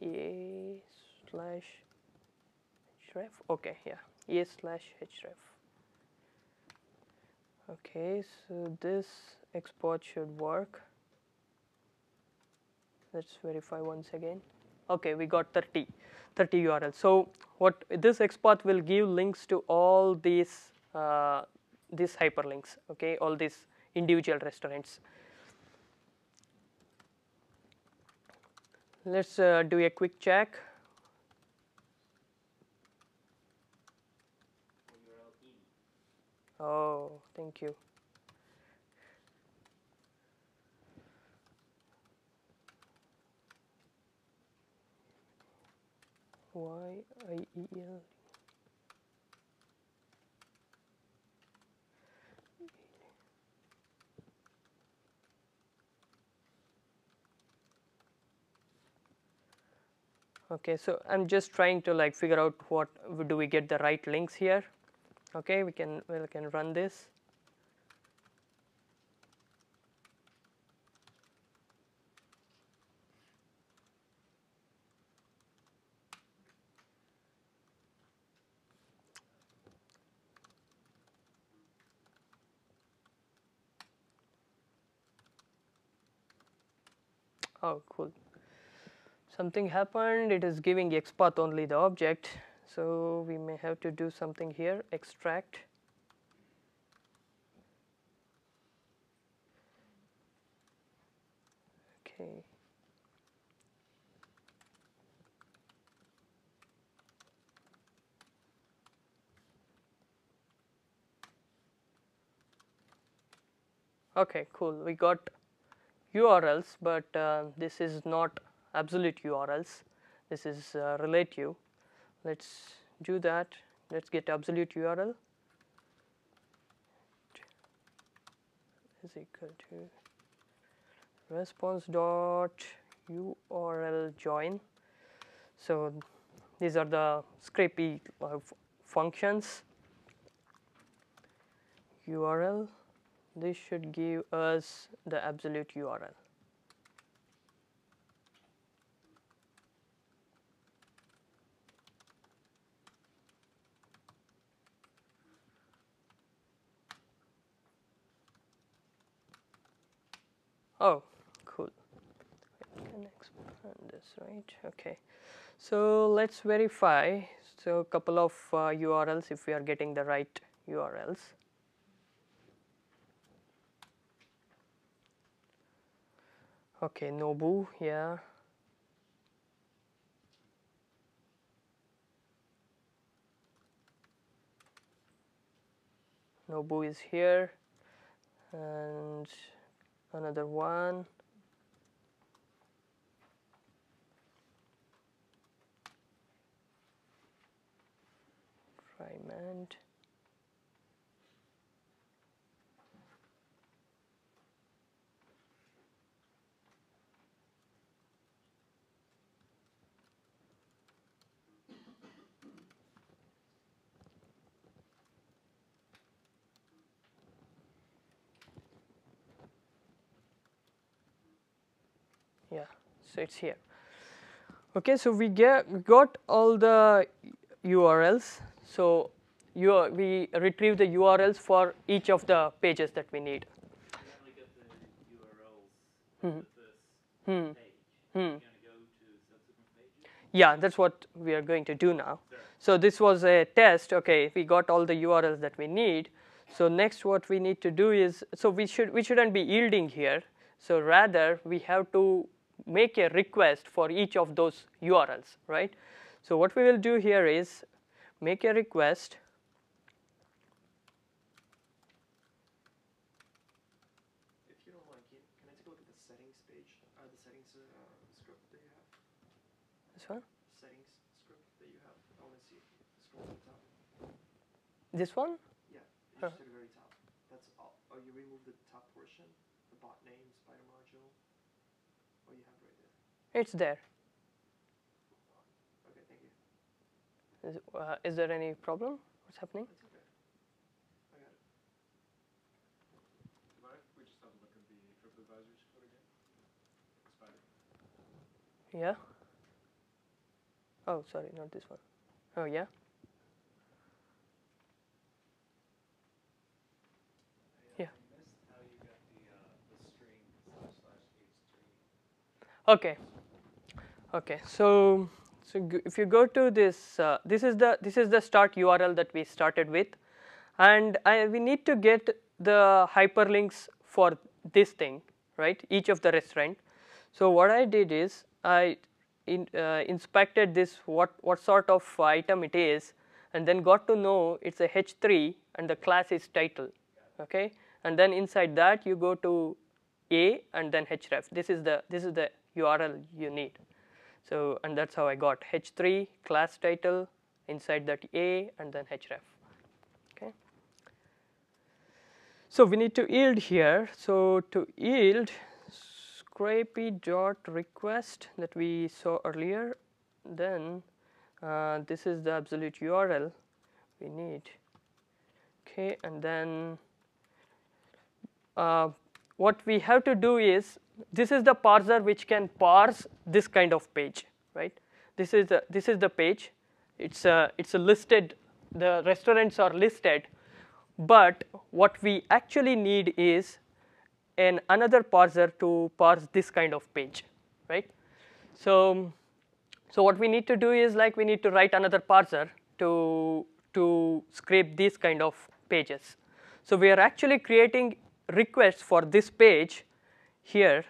A slash href. Okay yeah. A slash href. Okay so this XPath should work let's verify once again. Okay we got 30 30 urls so what this XPath will give links to all these uh, these hyperlinks okay? All these individual restaurants. Let's uh, do a quick check. Oh thank you Y I E L okay so i'm just trying to like figure out what do we get the right links here? Okay we can we can run this oh cool. Something happened it is giving XPath only the object so we may have to do something here extract. Okay. Okay cool. We got URLs but uh, this is not absolute URLs this is uh, relative let's do that. Let's get absolute URL is equal to response dot URL join. So these are the Scrapy uh, functions. URL this should give us the absolute URL Oh, cool. Can expand this, right? Okay. So let's verify. So a couple of uh, URLs if we are getting the right URLs. Okay, Nobu, yeah. Nobu is here and another one Trimand so it's here okay so we get we got all the urls so you we retrieve the URLs for each of the pages that we need. You only get the URLs. Hmm. Hmm. You're going to go to subsequent pages. Yeah, that's what we are going to do now. Sure. So this was a test. Okay, we got all the URLs that we need. So next, what we need to do is so we should we shouldn't be yielding here. So rather, we have to make a request for each of those URLs, right? So what we will do here is make a request. If you don't mind, It's there. Okay, thank you. Is, uh, is there any problem? What's happening? That's okay. I got it. Do you mind if we just have a look at the TripAdvisor's code again? Spider. Yeah. Oh, sorry, not this one. Oh, yeah. Yeah. I missed how you got the, uh, the string slash slash h3. Okay. Okay. So, so if you go to this, uh, this is the this is the start URL that we started with, and I, we need to get the hyperlinks for this thing, right? Each of the restaurant. So what I did is I in, uh, inspected this what what sort of item it is, and then got to know it's a H3 and the class is title. Okay, and then inside that you go to a and then href. This is the this is the URL you need. So and that's how I got h3 class title inside that a and then href. Okay. So we need to yield here. So to yield scrapy dot request that we saw earlier, then uh, this is the absolute URL we need. Okay, and then uh, what we have to do is this is the parser which can parse this kind of page, right? This is the this is the page. It's a it's a listed. The restaurants are listed, but what we actually need is an another parser to parse this kind of page, right? So so what we need to do is like we need to write another parser to to scrape these kind of pages. So we are actually creating requests for this page here.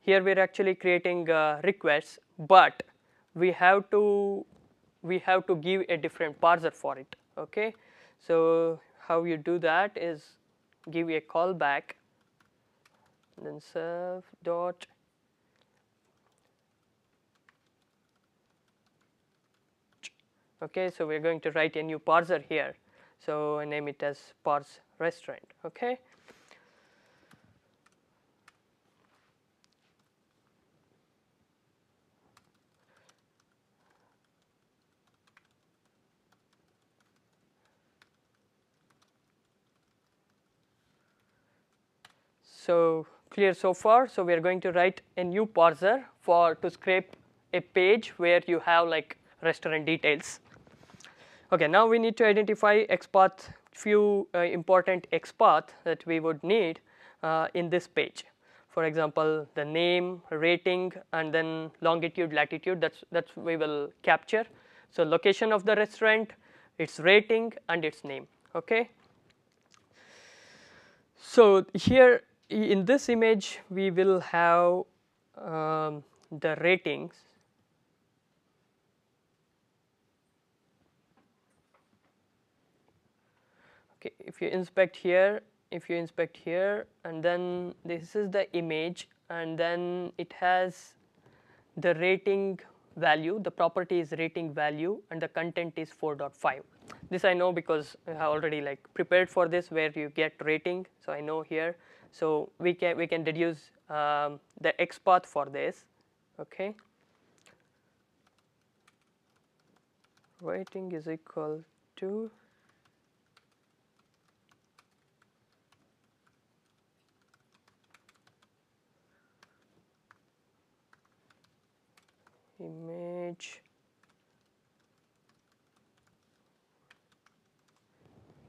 Here we are actually creating uh, requests, but we have to we have to give a different parser for it. Okay, so how you do that is give a callback, then self dot okay so we're going to write a new parser here so name it as parse restaurant okay so clear so far so we are going to write a new parser for to scrape a page where you have like restaurant details Okay, now we need to identify XPath, few uh, important XPath that we would need uh, in this page. For example, the name, rating, and then longitude, latitude. That's that's we will capture. So location of the restaurant, its rating, and its name. Okay. So here in this image, we will have um, the ratings. Okay if you inspect here if you inspect here and then this is the image and then it has the rating value the property is rating value and the content is 4.5 this i know because i have already like prepared for this where you get rating. So i know here so we can we can deduce um, the path for this. Okay. Rating is equal to image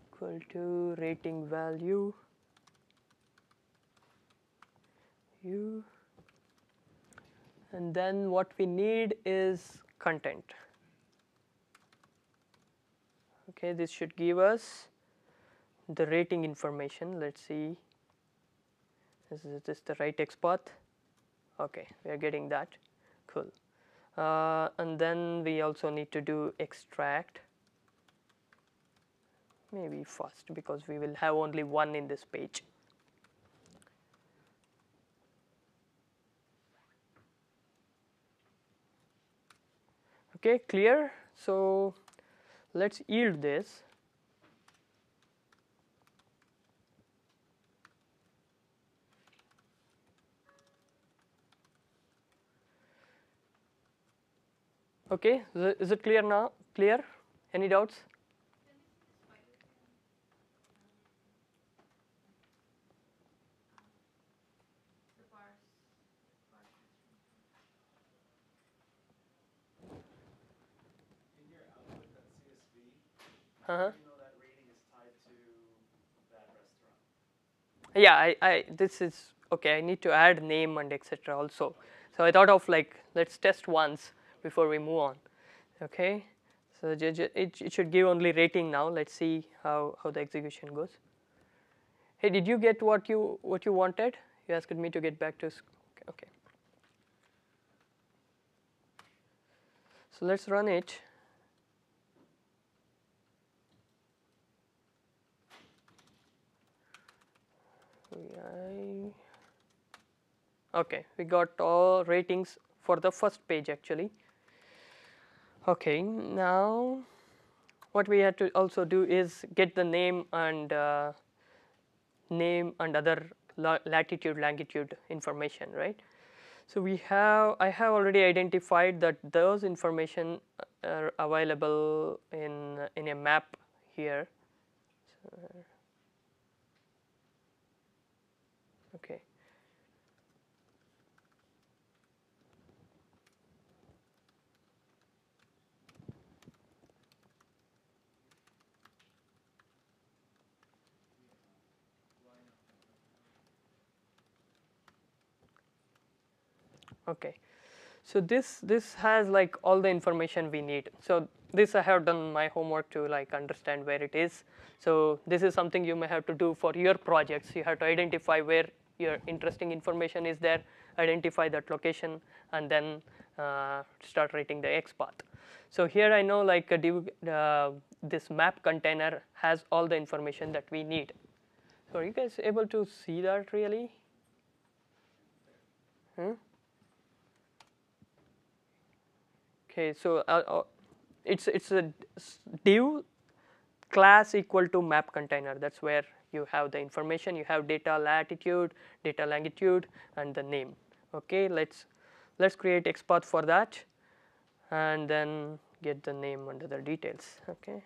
equal to rating value and then what we need is content. Okay this should give us the rating information. Let's see. Is this the right XPath okay we are getting that. Cool. Uh, and then we also need to do extract. Maybe first because we will have only one in this page okay clear. So let's yield this. Okay is it clear now? Clear? Any doubts The bars, bars. In your output.csv, uh-huh. you know that rating is tied to that Uh-huh. restaurant. yeah I, I this is okay i need to add name and etc also. So i thought of like let's test once before we move on okay? So it, it should give only rating now. Let's see how, how the execution goes. Hey did you get what you what you wanted? You asked me to get back to okay. So let's run it okay we got all ratings for the first page actually. Okay now what we had to also do is get the name and uh, name and other latitude longitude information right? So we have i have already identified that those information are available in in a map here. So, okay okay so this this has like all the information we need so this i have done my homework to like understand where it is so this is something you may have to do for your projects you have to identify where your interesting information is there identify that location and then uh, start writing the XPath. So here I know like div, uh, this map container has all the information that we need. So are you guys able to see that really? Hmm? Okay, so uh, uh, it's it's a div class equal to map container. That's where you have the information. You have data latitude, data longitude, and the name. Okay, let's let's create XPath for that, and then get the name and the details. Okay,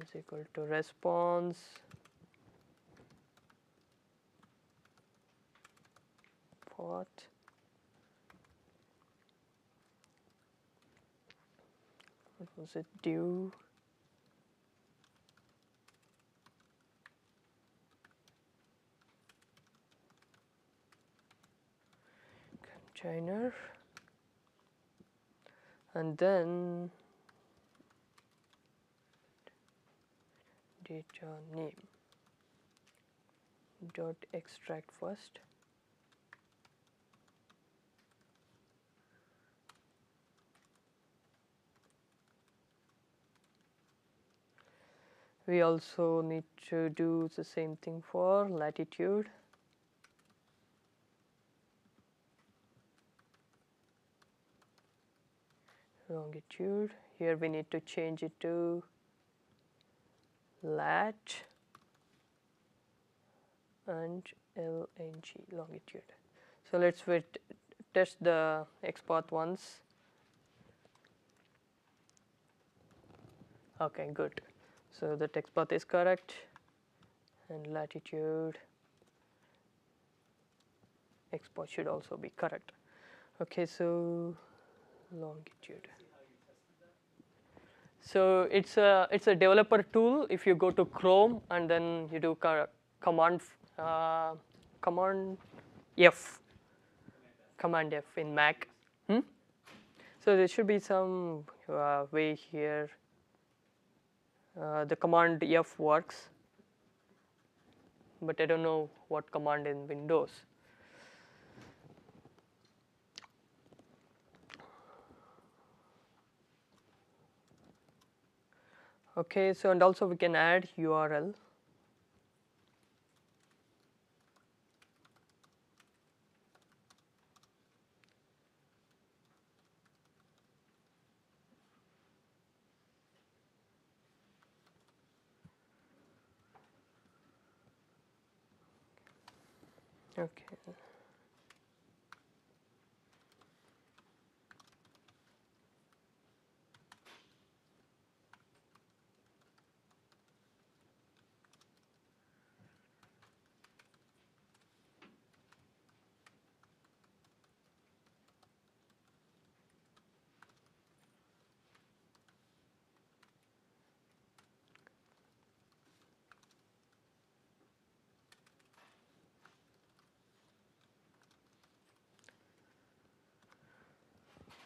is equal to response. Path. What does it? do? container and then data name dot extract first we also need to do the same thing for latitude. Longitude. Here we need to change it to lat and lng longitude. So let's test the XPath once. Okay good so the XPath is correct and latitude XPath should also be correct okay so longitude So it's a it's a developer tool. If you go to Chrome and then you do command uh, command F, command F in Mac. Hmm? So there should be some uh, way here. Uh, the command F works, but I don't know what command in Windows. Okay, so and also we can add URL. Okay.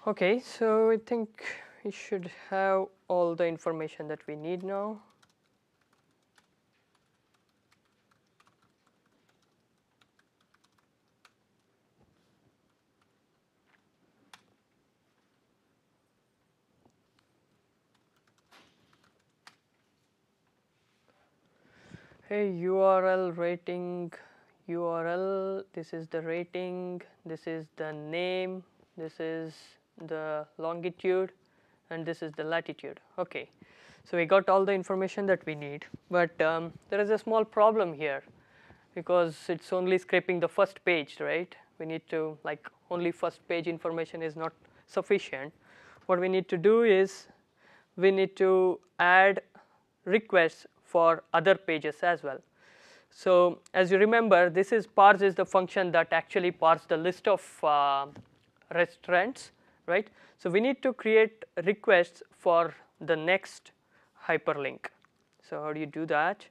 Okay, so I think we should have all the information that we need now. Hey, URL rating, URL, this is the rating, this is the name, this is the longitude, and this is the latitude. Okay, so we got all the information that we need, but um, there is a small problem here because it's only scraping the first page, right? We need to, like, only first page information is not sufficient. What we need to do is we need to add requests for other pages as well. So as you remember, this is parse is the function that actually parse the list of uh, restaurants, right? So we need to create requests for the next hyperlink. So how do you do that?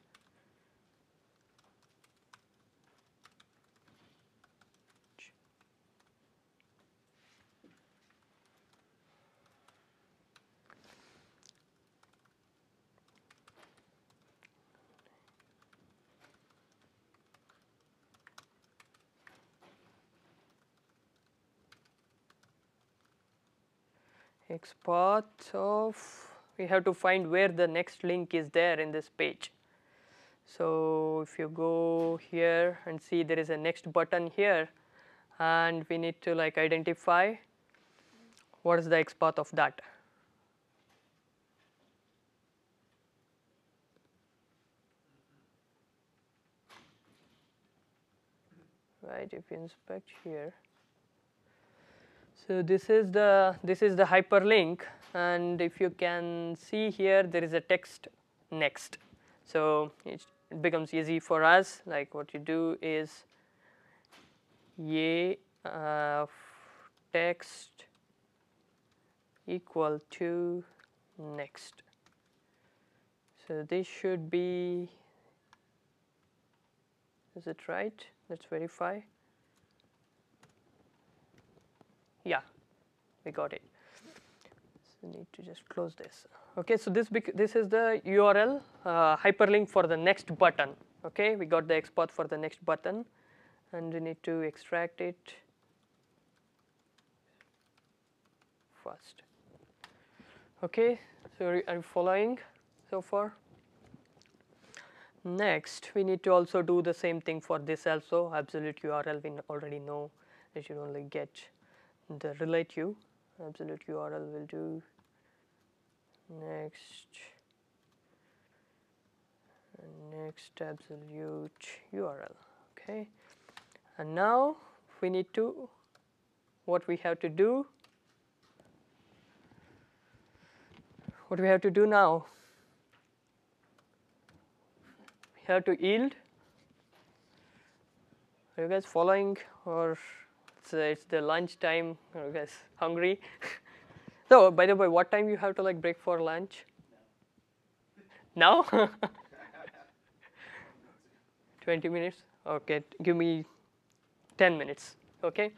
XPath of we have to find where the next link is there in this page. So if you go here and see there is a next button here and we need to like identify what is the XPath of that. Right, if you inspect here. So this is the this is the hyperlink and if you can see here there is a text next. So it, becomes easy for us like what you do is a uh, text equal to next. So this should be is it right? Let's verify. Yeah, we got it. So we need to just close this. Okay, so this this is the URL uh, hyperlink for the next button. Okay, we got the XPath for the next button, and we need to extract it first. Okay, so are you- following so far? Next, we need to also do the same thing for this also. Absolute URL we already know that you only get the uh, relate relative absolute URL will do. Next. Next absolute URL okay. And now we need to what we have to do what we have to do now. We have to yield. Are you guys following or it's, uh, it's the lunch time you guys hungry so by the way what time you have to like break for lunch Now? 20 minutes? Okay, give me 10 minutes. Okay.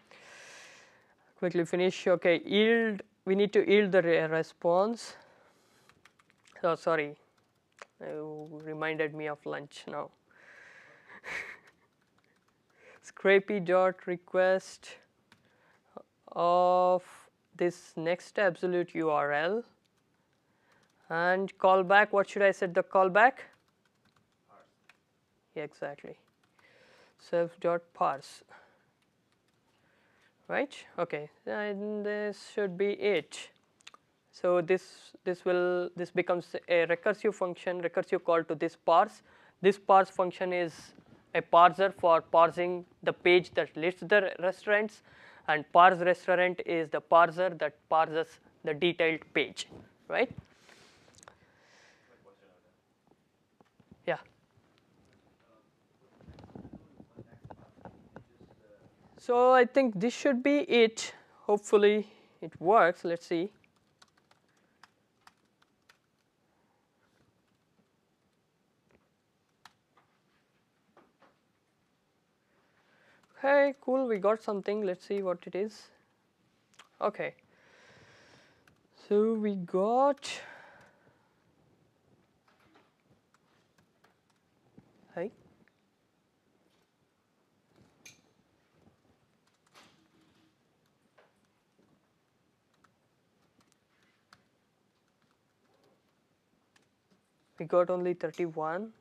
Quickly finish. Okay, yield. We need to yield the re- response. Oh, sorry. You reminded me of lunch now. Scrapy dot request of this next absolute URL and callback. What should I set the callback? Yeah, exactly. Self dot parse. Right? Okay. And this should be it. So this this will this becomes a recursive function, recursive call to this parse. This parse function is a parser for parsing the page that lists the restaurants, and parse restaurant is the parser that parses the detailed page, right? Yeah. So I think this should be it. Hopefully it works. Let's see. Hey, cool, we got something. Let's see what it is. Okay. So we got. Hey. We got only 31.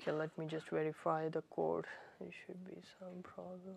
Okay, let me just verify the code. There should be some problem.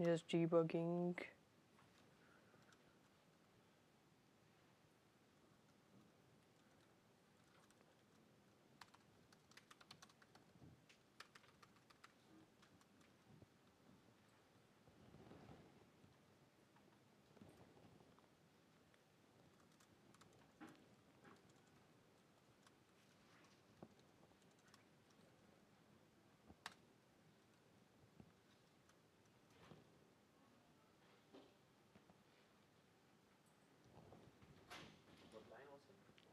Just debugging.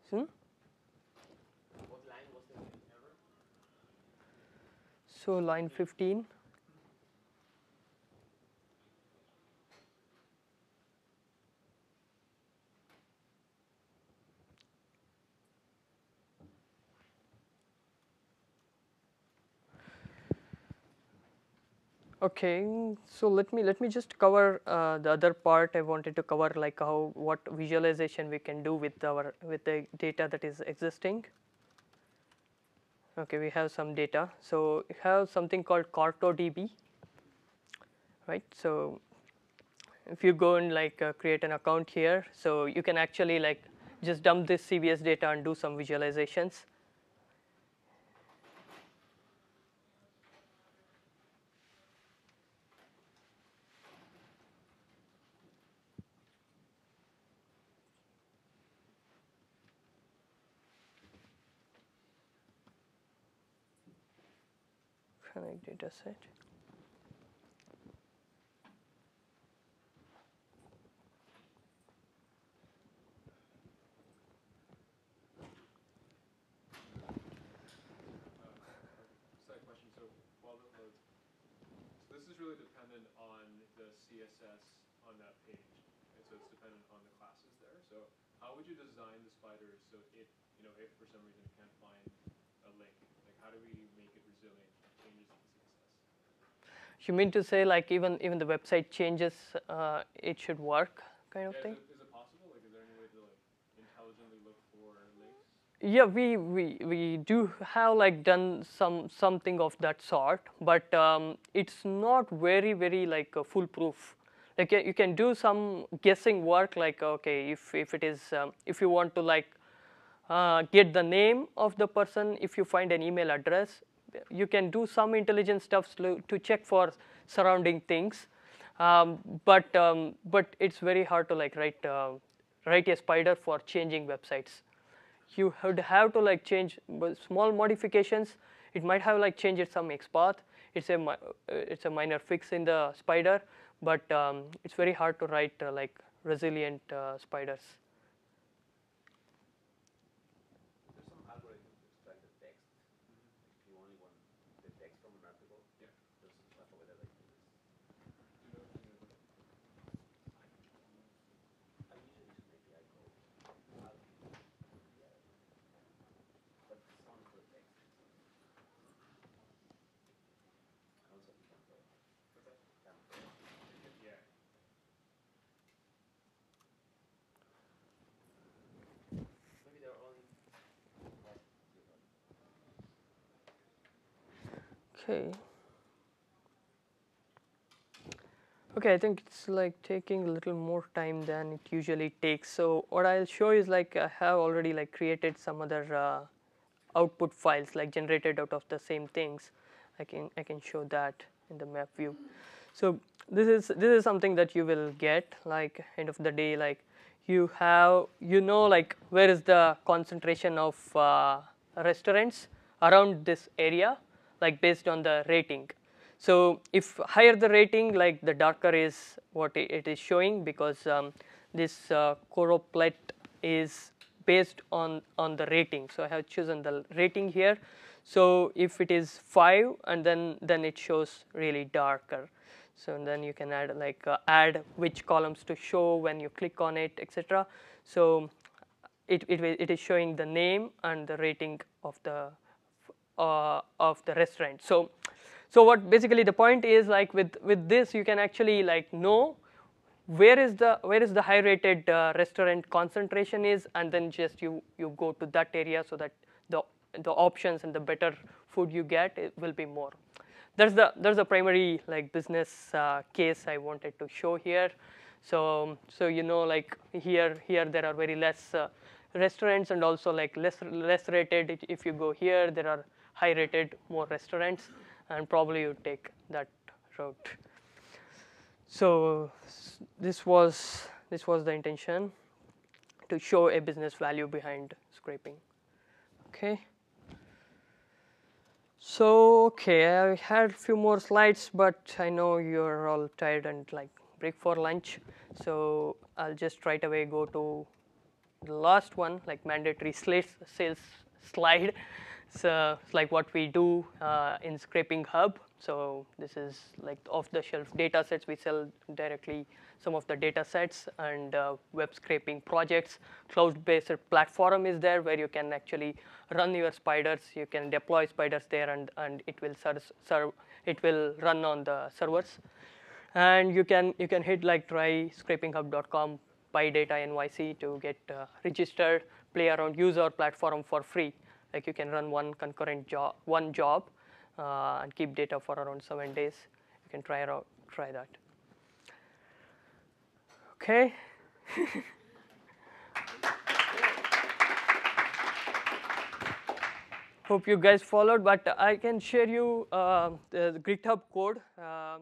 Hmm? What line was the error? So line 15. Okay, so let me let me just cover uh, the other part I wanted to cover, like how what visualization we can do with our with the data that is existing. Okay, we have some data. So we have something called CartoDB, right? So if you go and like uh, create an account here, so you can actually like just dump this CSV data and do some visualizations. Connect data set. Side question, so while it loads, so this is really dependent on the CSS on that page. And so it's dependent on the classes there. So how would you design the spider so it, you know, if for some reason it can't find a link, like how do we make it resilient to changes in CSS? You mean to say like even even the website changes, uh, it should work kind of Yeah, thing? Is it, possible? Like, is there any way to like intelligently look for links? Yeah, we, we we do have like done some something of that sort, but um, it's not very very like uh, foolproof. Like you can do some guessing work, like okay, if if it is um, if you want to like uh, get the name of the person, if you find an email address, you can do some intelligent stuff to, check for surrounding things. Um, but um, but it's very hard to like write uh, write a spider for changing websites you would have to like change small modifications. It might have like changed some XPath. It's a uh, it's a minor fix in the spider, but um, it's very hard to write uh, like resilient uh, spiders. There's some algorithm to extract the text. If you only want the text from an article, Yeah. there's some stuff over there like this. Do you know anything about it? I usually use an API called Alchemy. Yeah. But this one for text. And also you can draw. Can draw. Yeah. Maybe they're only. Okay. Okay, I think it's like taking a little more time than it usually takes. So what I'll show is like I have already like created some other uh, output files like generated out of the same things. I can I can show that in the map view. So this is this is something that you will get like end of the day like you have you know like where is the concentration of uh, restaurants around this area like based on the rating. So if higher the rating, like the darker is what it is showing because um, this uh, choropleth is based on on the rating. So I have chosen the rating here. So if it is five, and then then it shows really darker. So then you can add like uh, add which columns to show when you click on it, etc. So it, it it is showing the name and the rating of the of the restaurant. So so what basically the point is like with with this you can actually like know where is the where is the high rated uh, restaurant concentration is and then just you you go to that area so that the the options and the better food you get will be more. There's the there's the primary like business uh, case i wanted to show here. So so you know like here here there are very less uh, restaurants and also like less less rated. If you go here there are high rated more restaurants and probably you take that route. So this was this was the intention to show a business value behind scraping. Okay. So okay i had a few more slides but i know you're all tired and like break for lunch. So i'll just right away go to the last one like mandatory sales sales slide so it's like what we do uh, in Scrapinghub. So this is like off the shelf data sets. We sell directly some of the data sets and uh, web scraping projects. Cloud based platform is there where you can actually run your spiders. You can deploy spiders there and and it will serve, serve it will run on the servers. And you can you can hit like try scrapinghub.com PyData nyc to get uh, registered play around use our platform for free like you can run one concurrent job one job uh, and keep data for around seven days. You can try around try that. Okay. Hope you guys followed but i can share you uh, the, the github code. Uh,